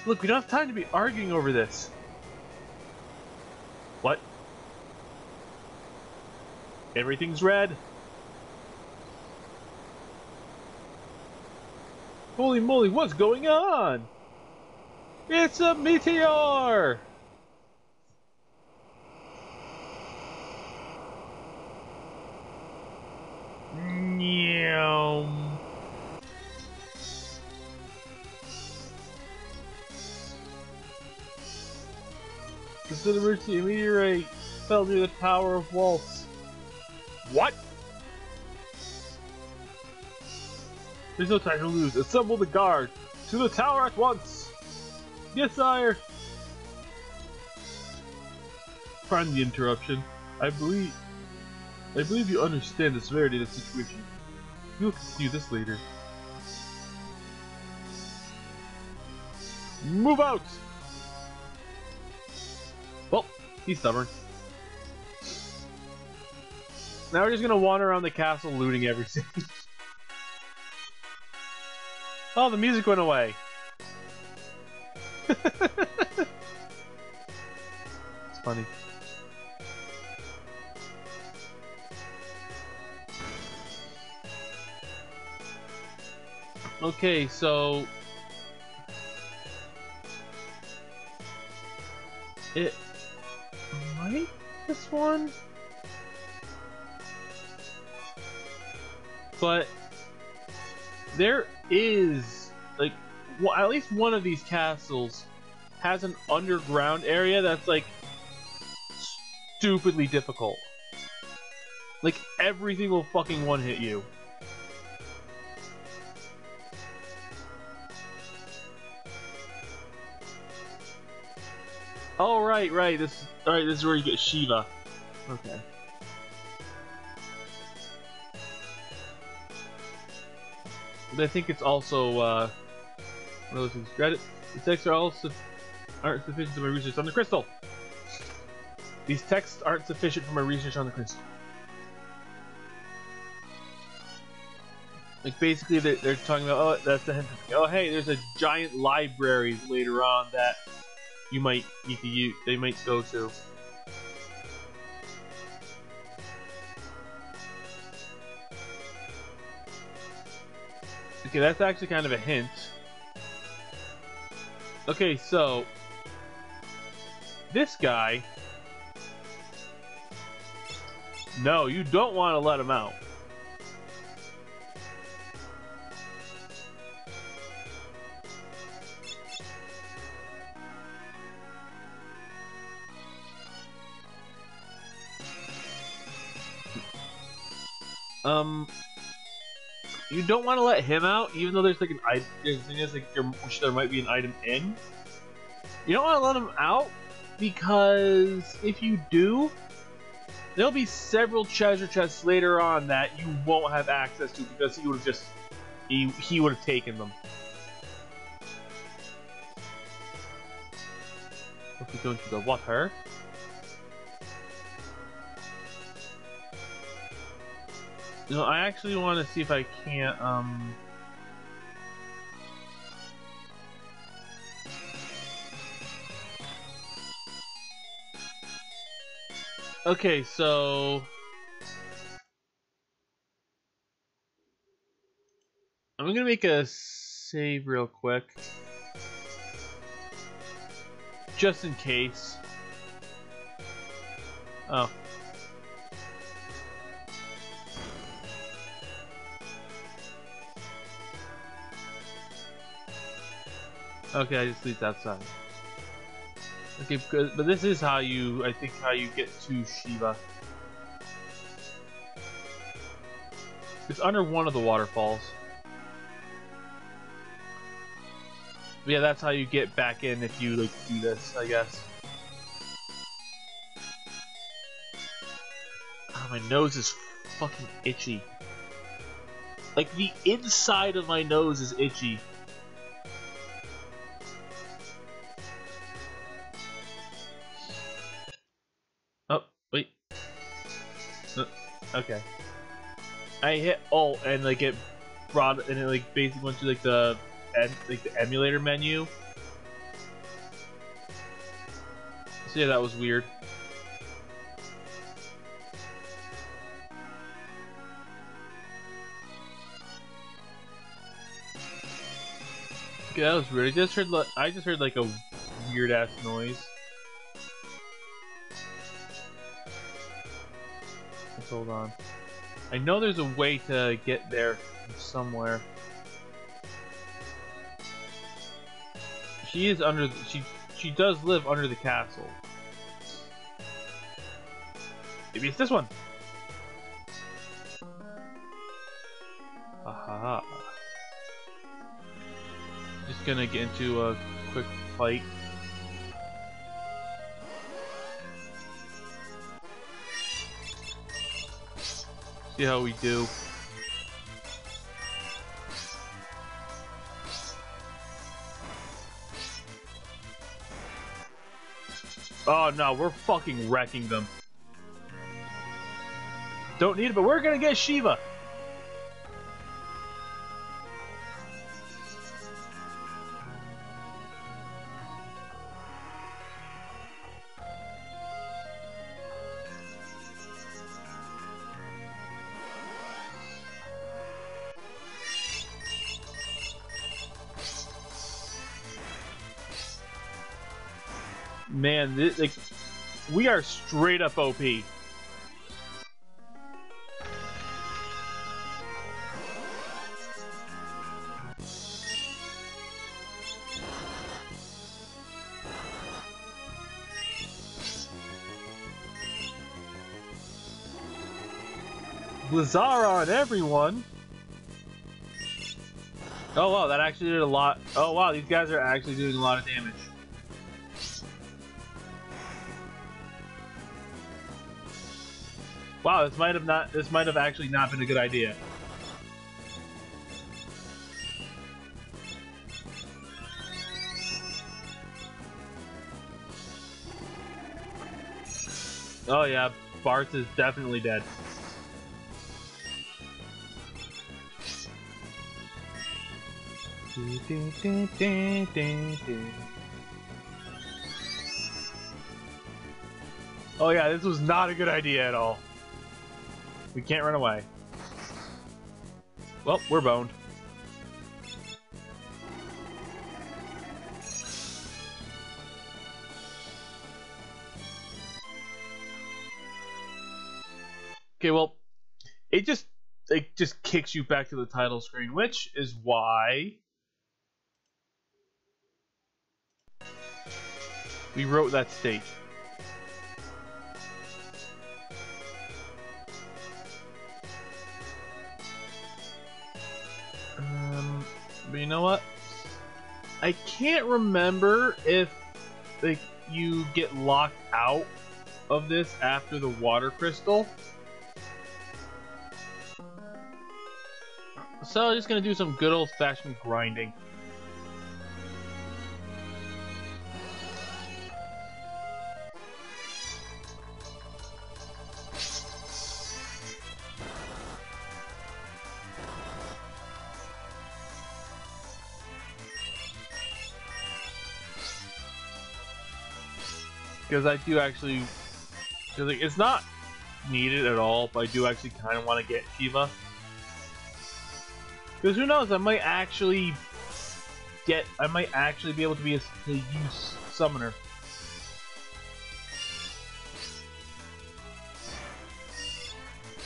Look, we don't have time to be arguing over this. What? Everything's red. Holy moly, what's going on? It's a meteor! Meow. Consider a meteorite fell near the Tower of Walse. What? There's no time to lose. Assemble the guard! To the tower at once! Yes, sire! Pardon the interruption. I believe... I believe you understand the severity of the situation. We will continue this later. Move out! He's stubborn. Now we're just gonna wander around the castle looting everything. Oh, the music went away. it's funny. Okay, so it might this one, but there is like well, at least one of these castles has an underground area that's like stupidly difficult. Like every single fucking one hit you. Oh right, right. This all right. This is where you get Shiva. Okay. But I think it's also uh, one of those things. Credit. The texts are also aren't sufficient to my research on the crystal. These texts aren't sufficient for my research on the crystal. Like basically, they're, they're talking about oh that's the hint. Oh hey, there's a giant library later on that you might need to use. They might go to. Okay, that's actually kind of a hint. Okay, so this guy. No, you don't want to let him out. Um, you don't want to let him out, even though there's like an item. There's like there, which there might be an item in. You don't want to let him out because if you do, there'll be several treasure chests later on that you won't have access to because he would have just he he would have taken them. If we go into the water. No, I actually want to see if I can't, um... Okay, so... I'm gonna make a save real quick. Just in case. Oh. Okay, I just leave outside. Okay, but this is how you, I think, how you get to Shiva. It's under one of the waterfalls. But yeah, that's how you get back in if you like do this, I guess. Oh, my nose is fucking itchy. Like the inside of my nose is itchy. Okay. I hit Alt and like it brought and it like basically went to like the like the emulator menu. So yeah, that was weird. Okay, that was weird. I just heard I just heard like a weird ass noise. Hold on. I know there's a way to get there somewhere. She is under. The, she she does live under the castle. Maybe it's this one. Aha. Just gonna get into a quick fight. See how we do. Oh no, we're fucking wrecking them. Don't need it, but we're gonna get Shiva. This, like we are straight up OP. Blizzara on everyone. Oh wow, that actually did a lot. Oh wow, these guys are actually doing a lot of damage. Wow, this might have not. This might have actually not been a good idea. Oh yeah, Bartz is definitely dead. Oh yeah, this was not a good idea at all. We can't run away. Well, we're boned. Okay, well, it just it just kicks you back to the title screen, which is why we wrote that state. You know what? I can't remember if like you get locked out of this after the water crystal. So I'm just gonna do some good old fashioned grinding. Because I do actually, cause like, it's not needed at all, but I do actually kind of want to get Shiva. Because who knows, I might actually get, I might actually be able to be a use summoner.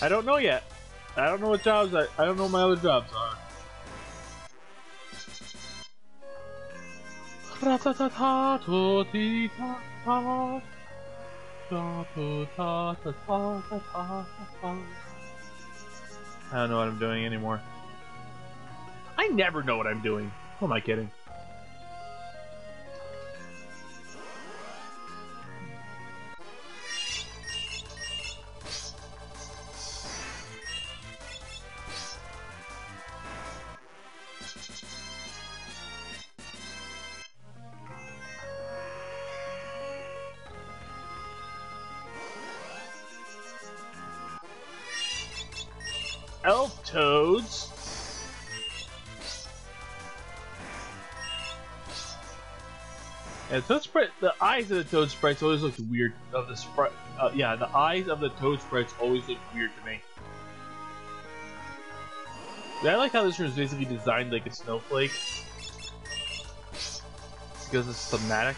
I don't know yet. I don't know what jobs I, I don't know what my other jobs are. I don't know what I'm doing anymore. I never know what I'm doing. Who am I kidding? Sprite. The eyes of the toad sprites always look weird. Of the sprite, uh, yeah, the eyes of the toad sprites always look weird to me. Yeah, I like how this room is basically designed like a snowflake because it's thematic.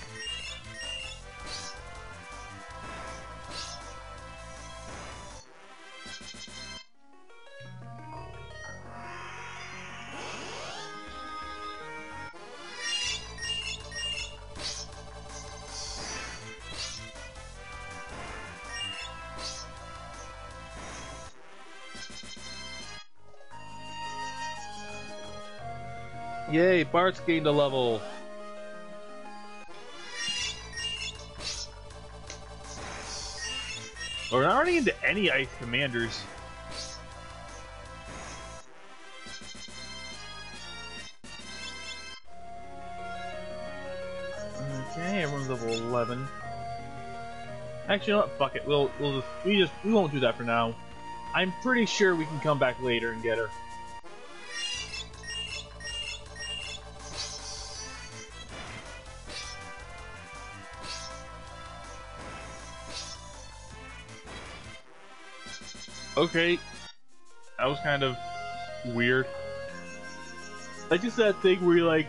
Bart's gained a level. Oh, we're not running into any ice commanders. Okay, everyone's level 11. Actually, what? Fuck it. We'll, we'll just, we just, we won't do that for now. I'm pretty sure we can come back later and get her. Okay, that was kind of weird. Like just that thing where you're like,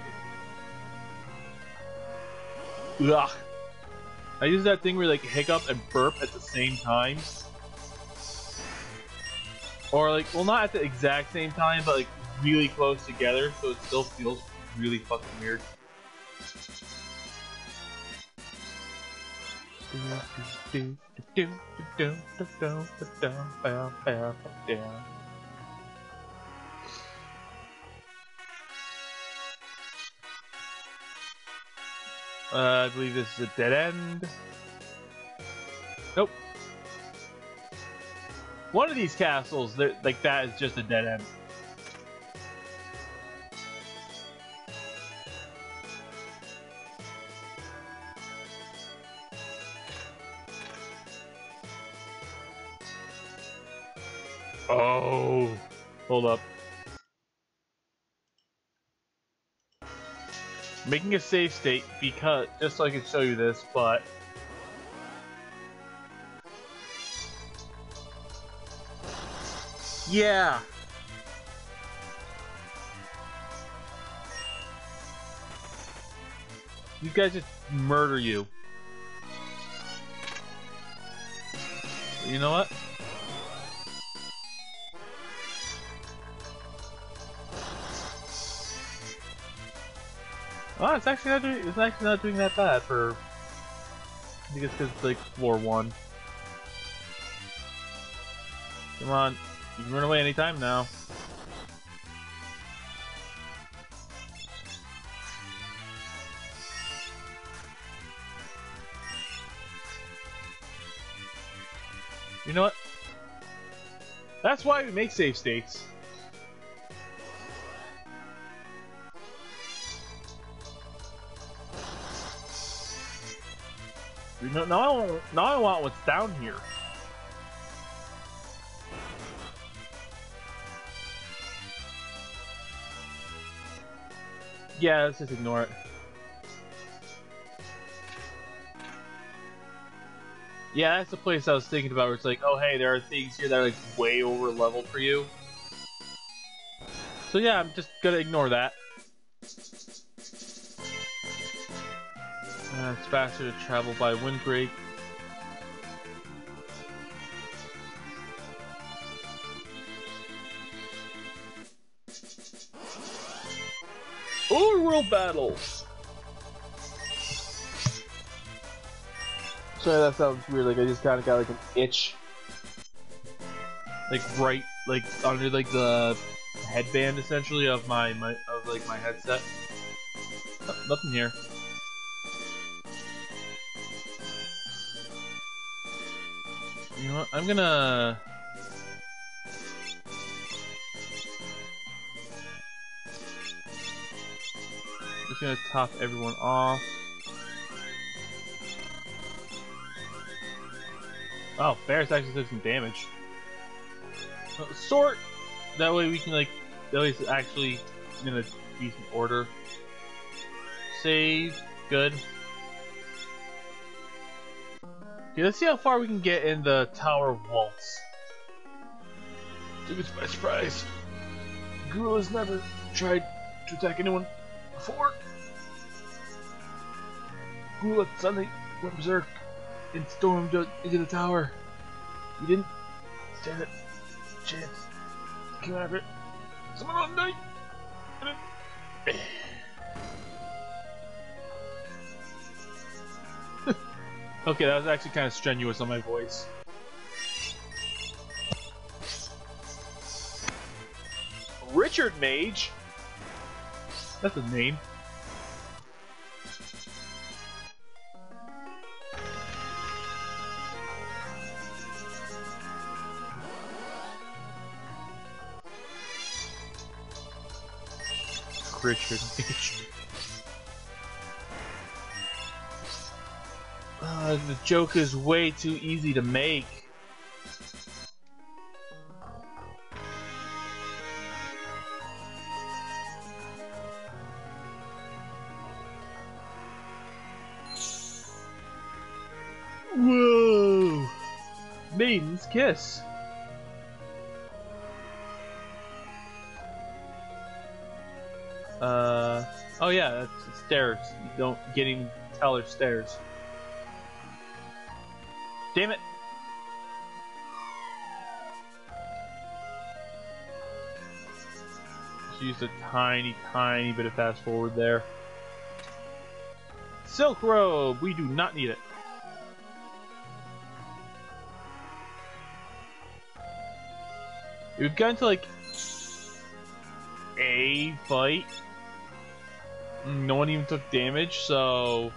ugh. I use that thing where you like hiccup and burp at the same time. Or like, well not at the exact same time, but like really close together, so it still feels really fucking weird. Uh, I believe this is a dead end. Nope. One of these castles, like that, is just a dead end. Oh, hold up. Making a save state because just so I can show you this, but yeah. You guys just murder you. You know what? Oh, it's actually not doing. It's actually not doing that bad for. I think it's because it's like floor one. Come on, you can run away anytime now. You know what? That's why we make save states. Know, now I want, now I want what's down here. Yeah, let's just ignore it. Yeah, that's the place I was thinking about where it's like, oh hey, there are things here that are like way over level for you. So yeah, I'm just gonna ignore that. It's faster to travel by Windrake. Overworld battles! Sorry, that sounds weird. Like I just kind of got like an itch. Like right, like under like the headband essentially of my, my of like my headset. Oh, nothing here. What? I'm gonna. Just gonna top everyone off. Oh, Faris actually did some damage. Uh, sort. That way we can like. Way it's actually in a decent order. Save. Good. Let's see how far we can get in the Tower Walse. Took it by surprise. Ghoul has never tried to attack anyone before. Ghoul suddenly went berserk and stormed into the tower. He didn't stand a chance. Came after it. Someone on night. Okay, that was actually kind of strenuous on my voice. Richard Mage. That's a name. Richard Mage. Uh, the joke is way too easy to make. Whoa! Maiden's kiss. Uh, oh yeah, that's stairs. You don't getting teller stairs. Damn it! Just used a tiny, tiny bit of fast forward there. Silk robe! We do not need it. We've gotten to like a fight. No one even took damage, so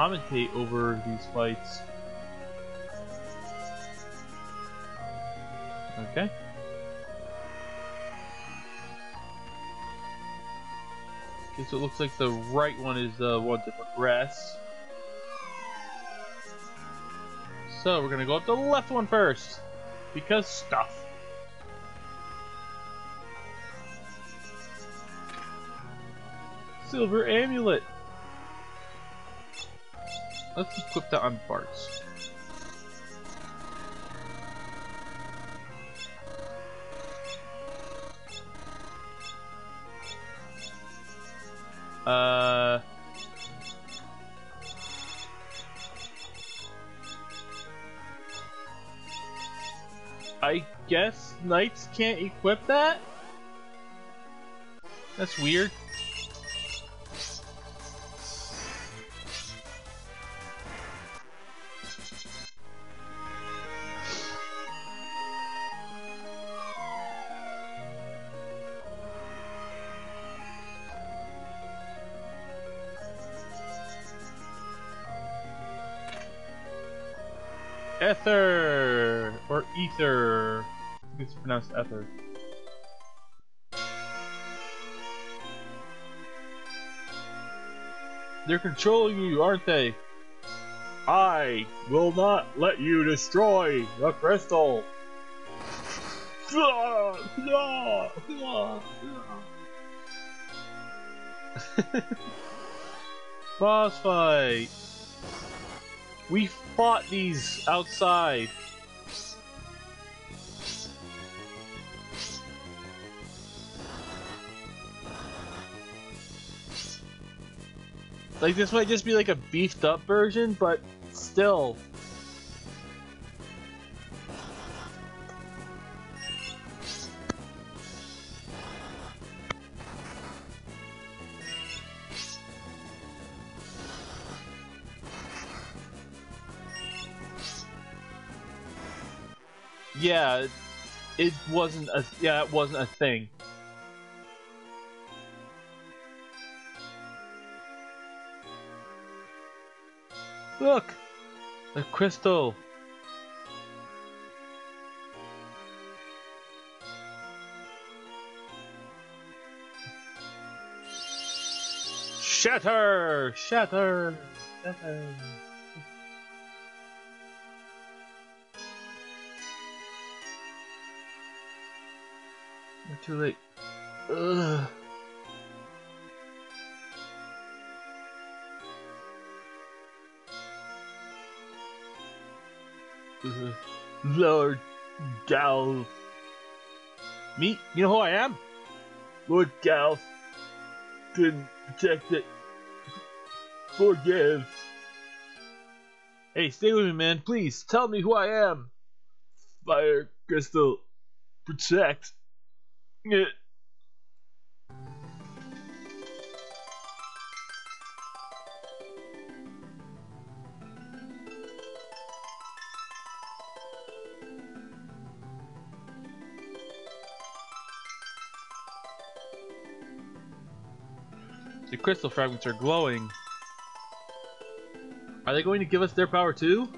commentate over these fights. Okay. Okay, so it looks like the right one is the one to progress. So we're gonna go up the left one first. Because stuff. Silver amulet. Let's equip that on Bartz. Uh. I guess knights can't equip that? That's weird. Ether or ether. I think it's pronounced ether. They're controlling you, aren't they? I will not let you destroy the crystal. Boss fight. We fought these outside. Like this might just be like a beefed up version, but still. It wasn't a yeah, it wasn't a thing. Look, the crystal. Shatter! Shatter! Shatter! Too late. Ugh. Lord Gal. Me? You know who I am? Lord Gal. Couldn't protect it. Forgive. Hey, stay with me, man. Please, tell me who I am. Fire Crystal. Protect. The crystal fragments are glowing. Are they going to give us their power too?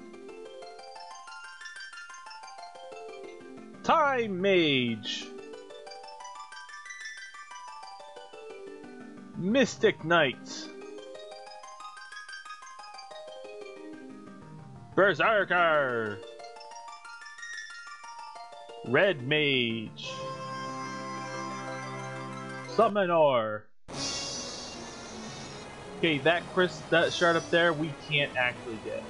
Time Mage! Mystic Knight! Berserker! Red Mage! Summoner! Okay, that Chris, that shard up there, we can't actually get.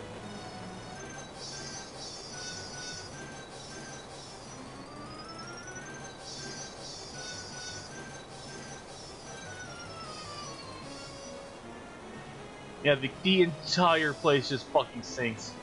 Yeah, the, the entire place just fucking sinks.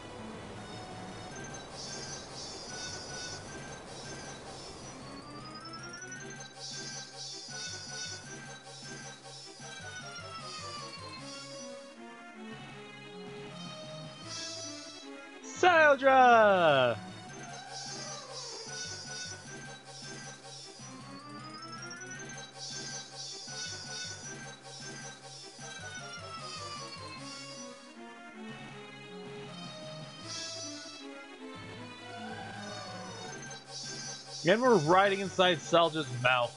And we're riding inside Syldra's mouth.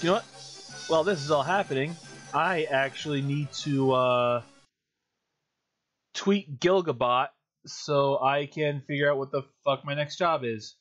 You know what? While this is all happening, I actually need to uh, tweet Gilgabot so I can figure out what the fuck my next job is.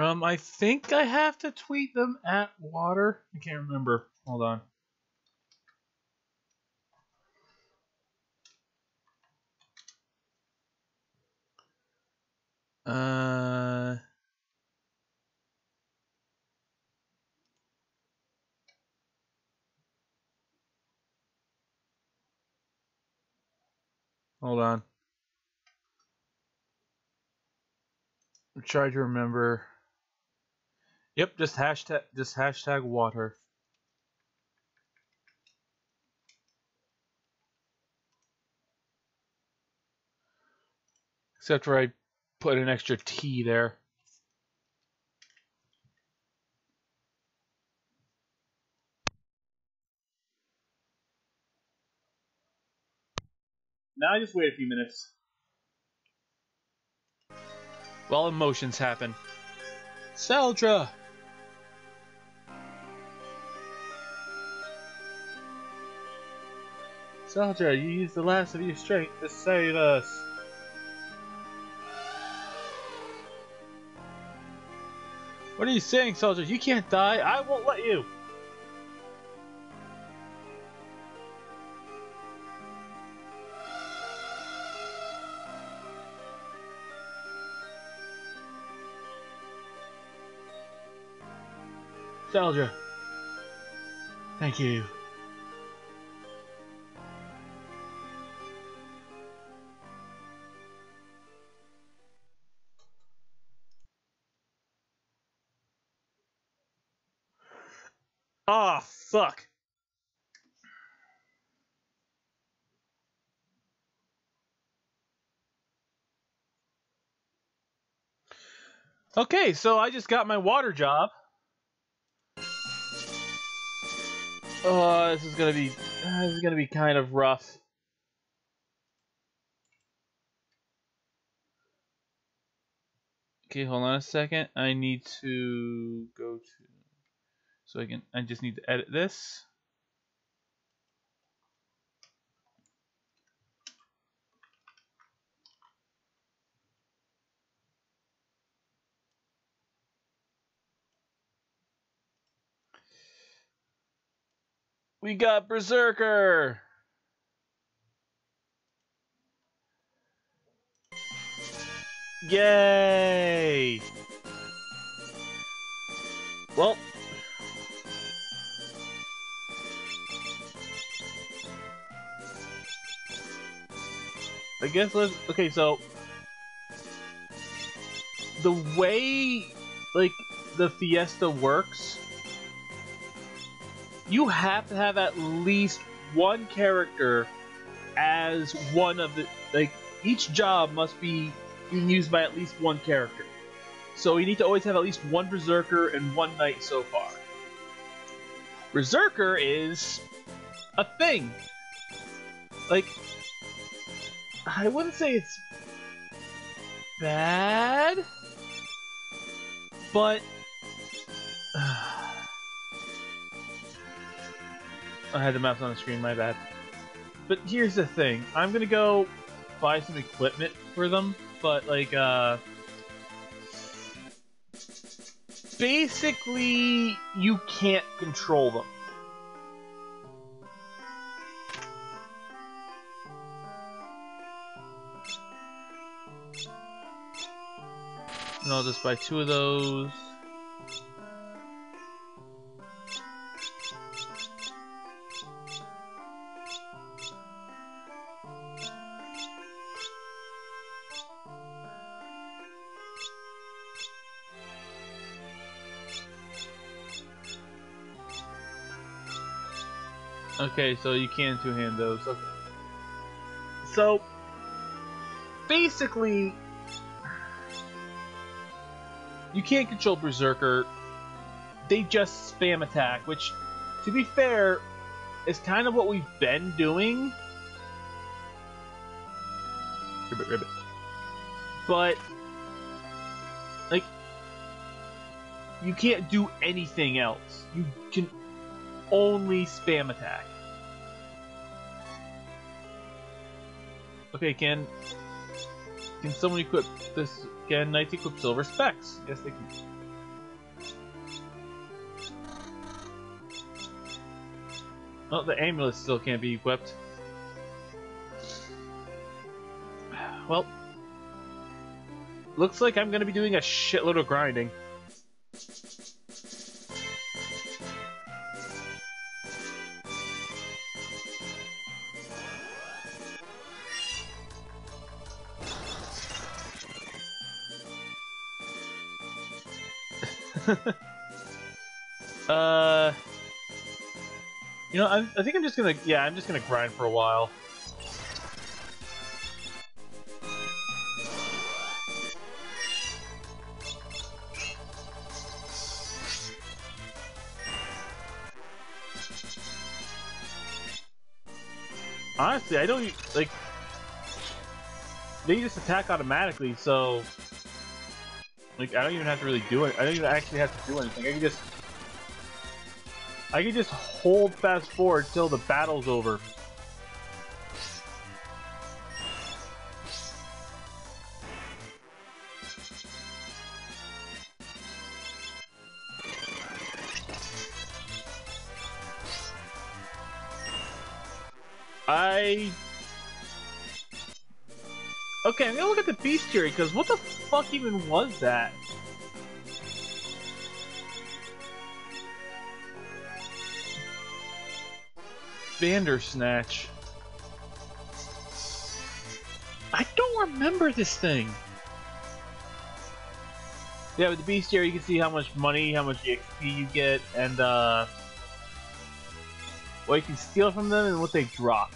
Um, I think I have to tweet them at water. I can't remember. Hold on. Uh. Hold on. I'm trying to remember. Yep, just hashtag just hashtag water. Except for I put an extra T there. Now I just wait a few minutes. While emotions happen. Syldra! Syldra, you used the last of your strength to save us. What are you saying, Syldra? You can't die. I won't let you. Syldra. Thank you. Okay, so I just got my water job. Oh, this is gonna be this is gonna be kind of rough. Okay, hold on a second. I need to go to so I can I just need to edit this. We got Berserker! Yay! Well, I guess let's okay, so the way like the Fiesta works you have to have at least one character as one of the like each job must be being used by at least one character. So you need to always have at least one berserker and one knight so far. Berserker is a thing. Like I wouldn't say it's bad, but I had the mouse on the screen, my bad. But here's the thing. I'm gonna go buy some equipment for them, but like, uh... Basically, you can't control them. And I'll just buy two of those. Okay, so you can two-hand those. Okay. So, basically, you can't control Berserker. They just spam attack, which, to be fair, is kind of what we've been doing. Ribbit, ribbit. But, like, you can't do anything else. You can only spam attack. Okay, can can someone equip this? Can knights equip silver specs? Yes, they can. Well, the amulet still can't be equipped. Well, looks like I'm gonna be doing a shitload of grinding. I, I think I'm just gonna, yeah, I'm just gonna grind for a while. Honestly, I don't like. They just attack automatically, so like I don't even have to really do it. I don't even actually have to do anything. I can just I can just hold fast forward till the battle's over. I Okay, I'm gonna look at the bestiary, because what the fuck even was that? Bandersnatch. I don't remember this thing. Yeah, with the bestiary you can see how much money, how much XP you get, and uh, what you can steal from them and what they drop.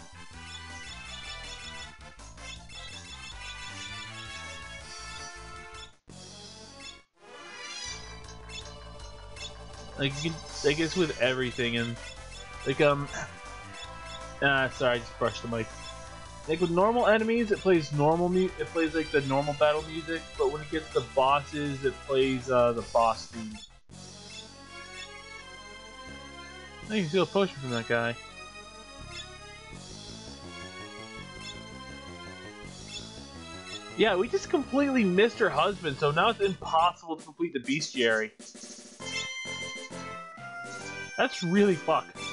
Like, you can, like it's with everything, and like um, ah, sorry, I just brushed the mic. Like with normal enemies, it plays normal mu it plays like the normal battle music, but when it gets to bosses, it plays uh, the boss theme. I can steal a potion from that guy. Yeah, we just completely missed her husband, so now it's impossible to complete the bestiary. That's really fucked.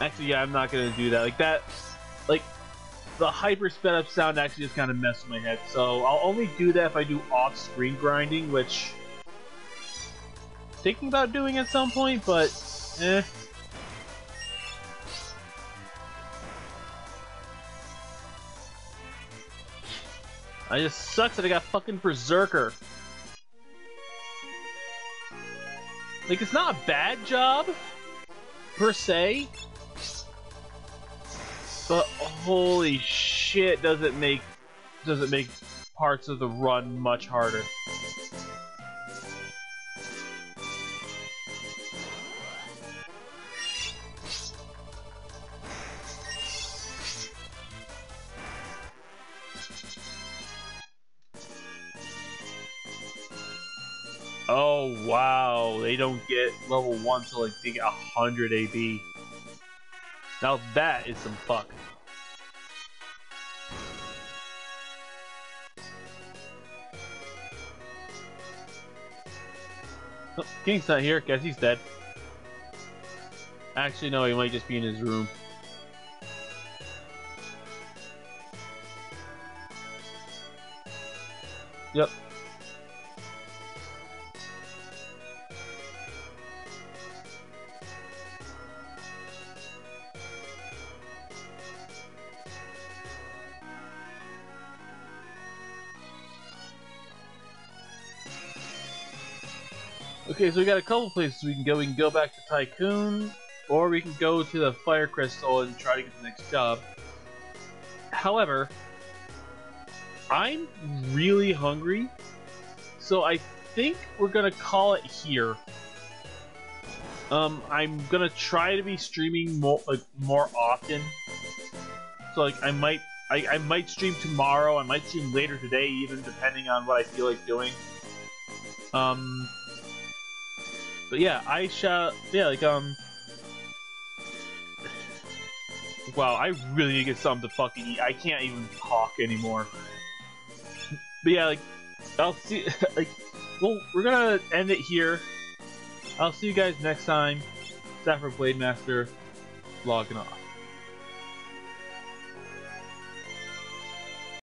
Actually, yeah, I'm not gonna do that. Like that, like the hyper sped up sound actually just kind of messed my head. So I'll only do that if I do off-screen grinding, which thinking about doing at some point, but eh. I just sucks that I got fucking Berserker. Like, it's not a bad job, per se, but holy shit does it make, does it make parts of the run much harder. Oh wow, they don't get level 1 till like they get 100 AB. Now that is some fuck. Oh, King's not here, guess he's dead. Actually no, he might just be in his room. Yep, Okay, so we got a couple places we can go. We can go back to Tycoon, or we can go to the fire crystal and try to get the next job. However, I'm really hungry, so I think we're gonna call it here. Um, I'm gonna try to be streaming more like more often. So like I might I, I might stream tomorrow, I might stream later today even depending on what I feel like doing. Um But yeah, I shall yeah, like um Wow, I really need to get something to fucking eat. I can't even talk anymore. But yeah, like I'll see like well we're gonna end it here. I'll see you guys next time. Stafford Blade Master logging off.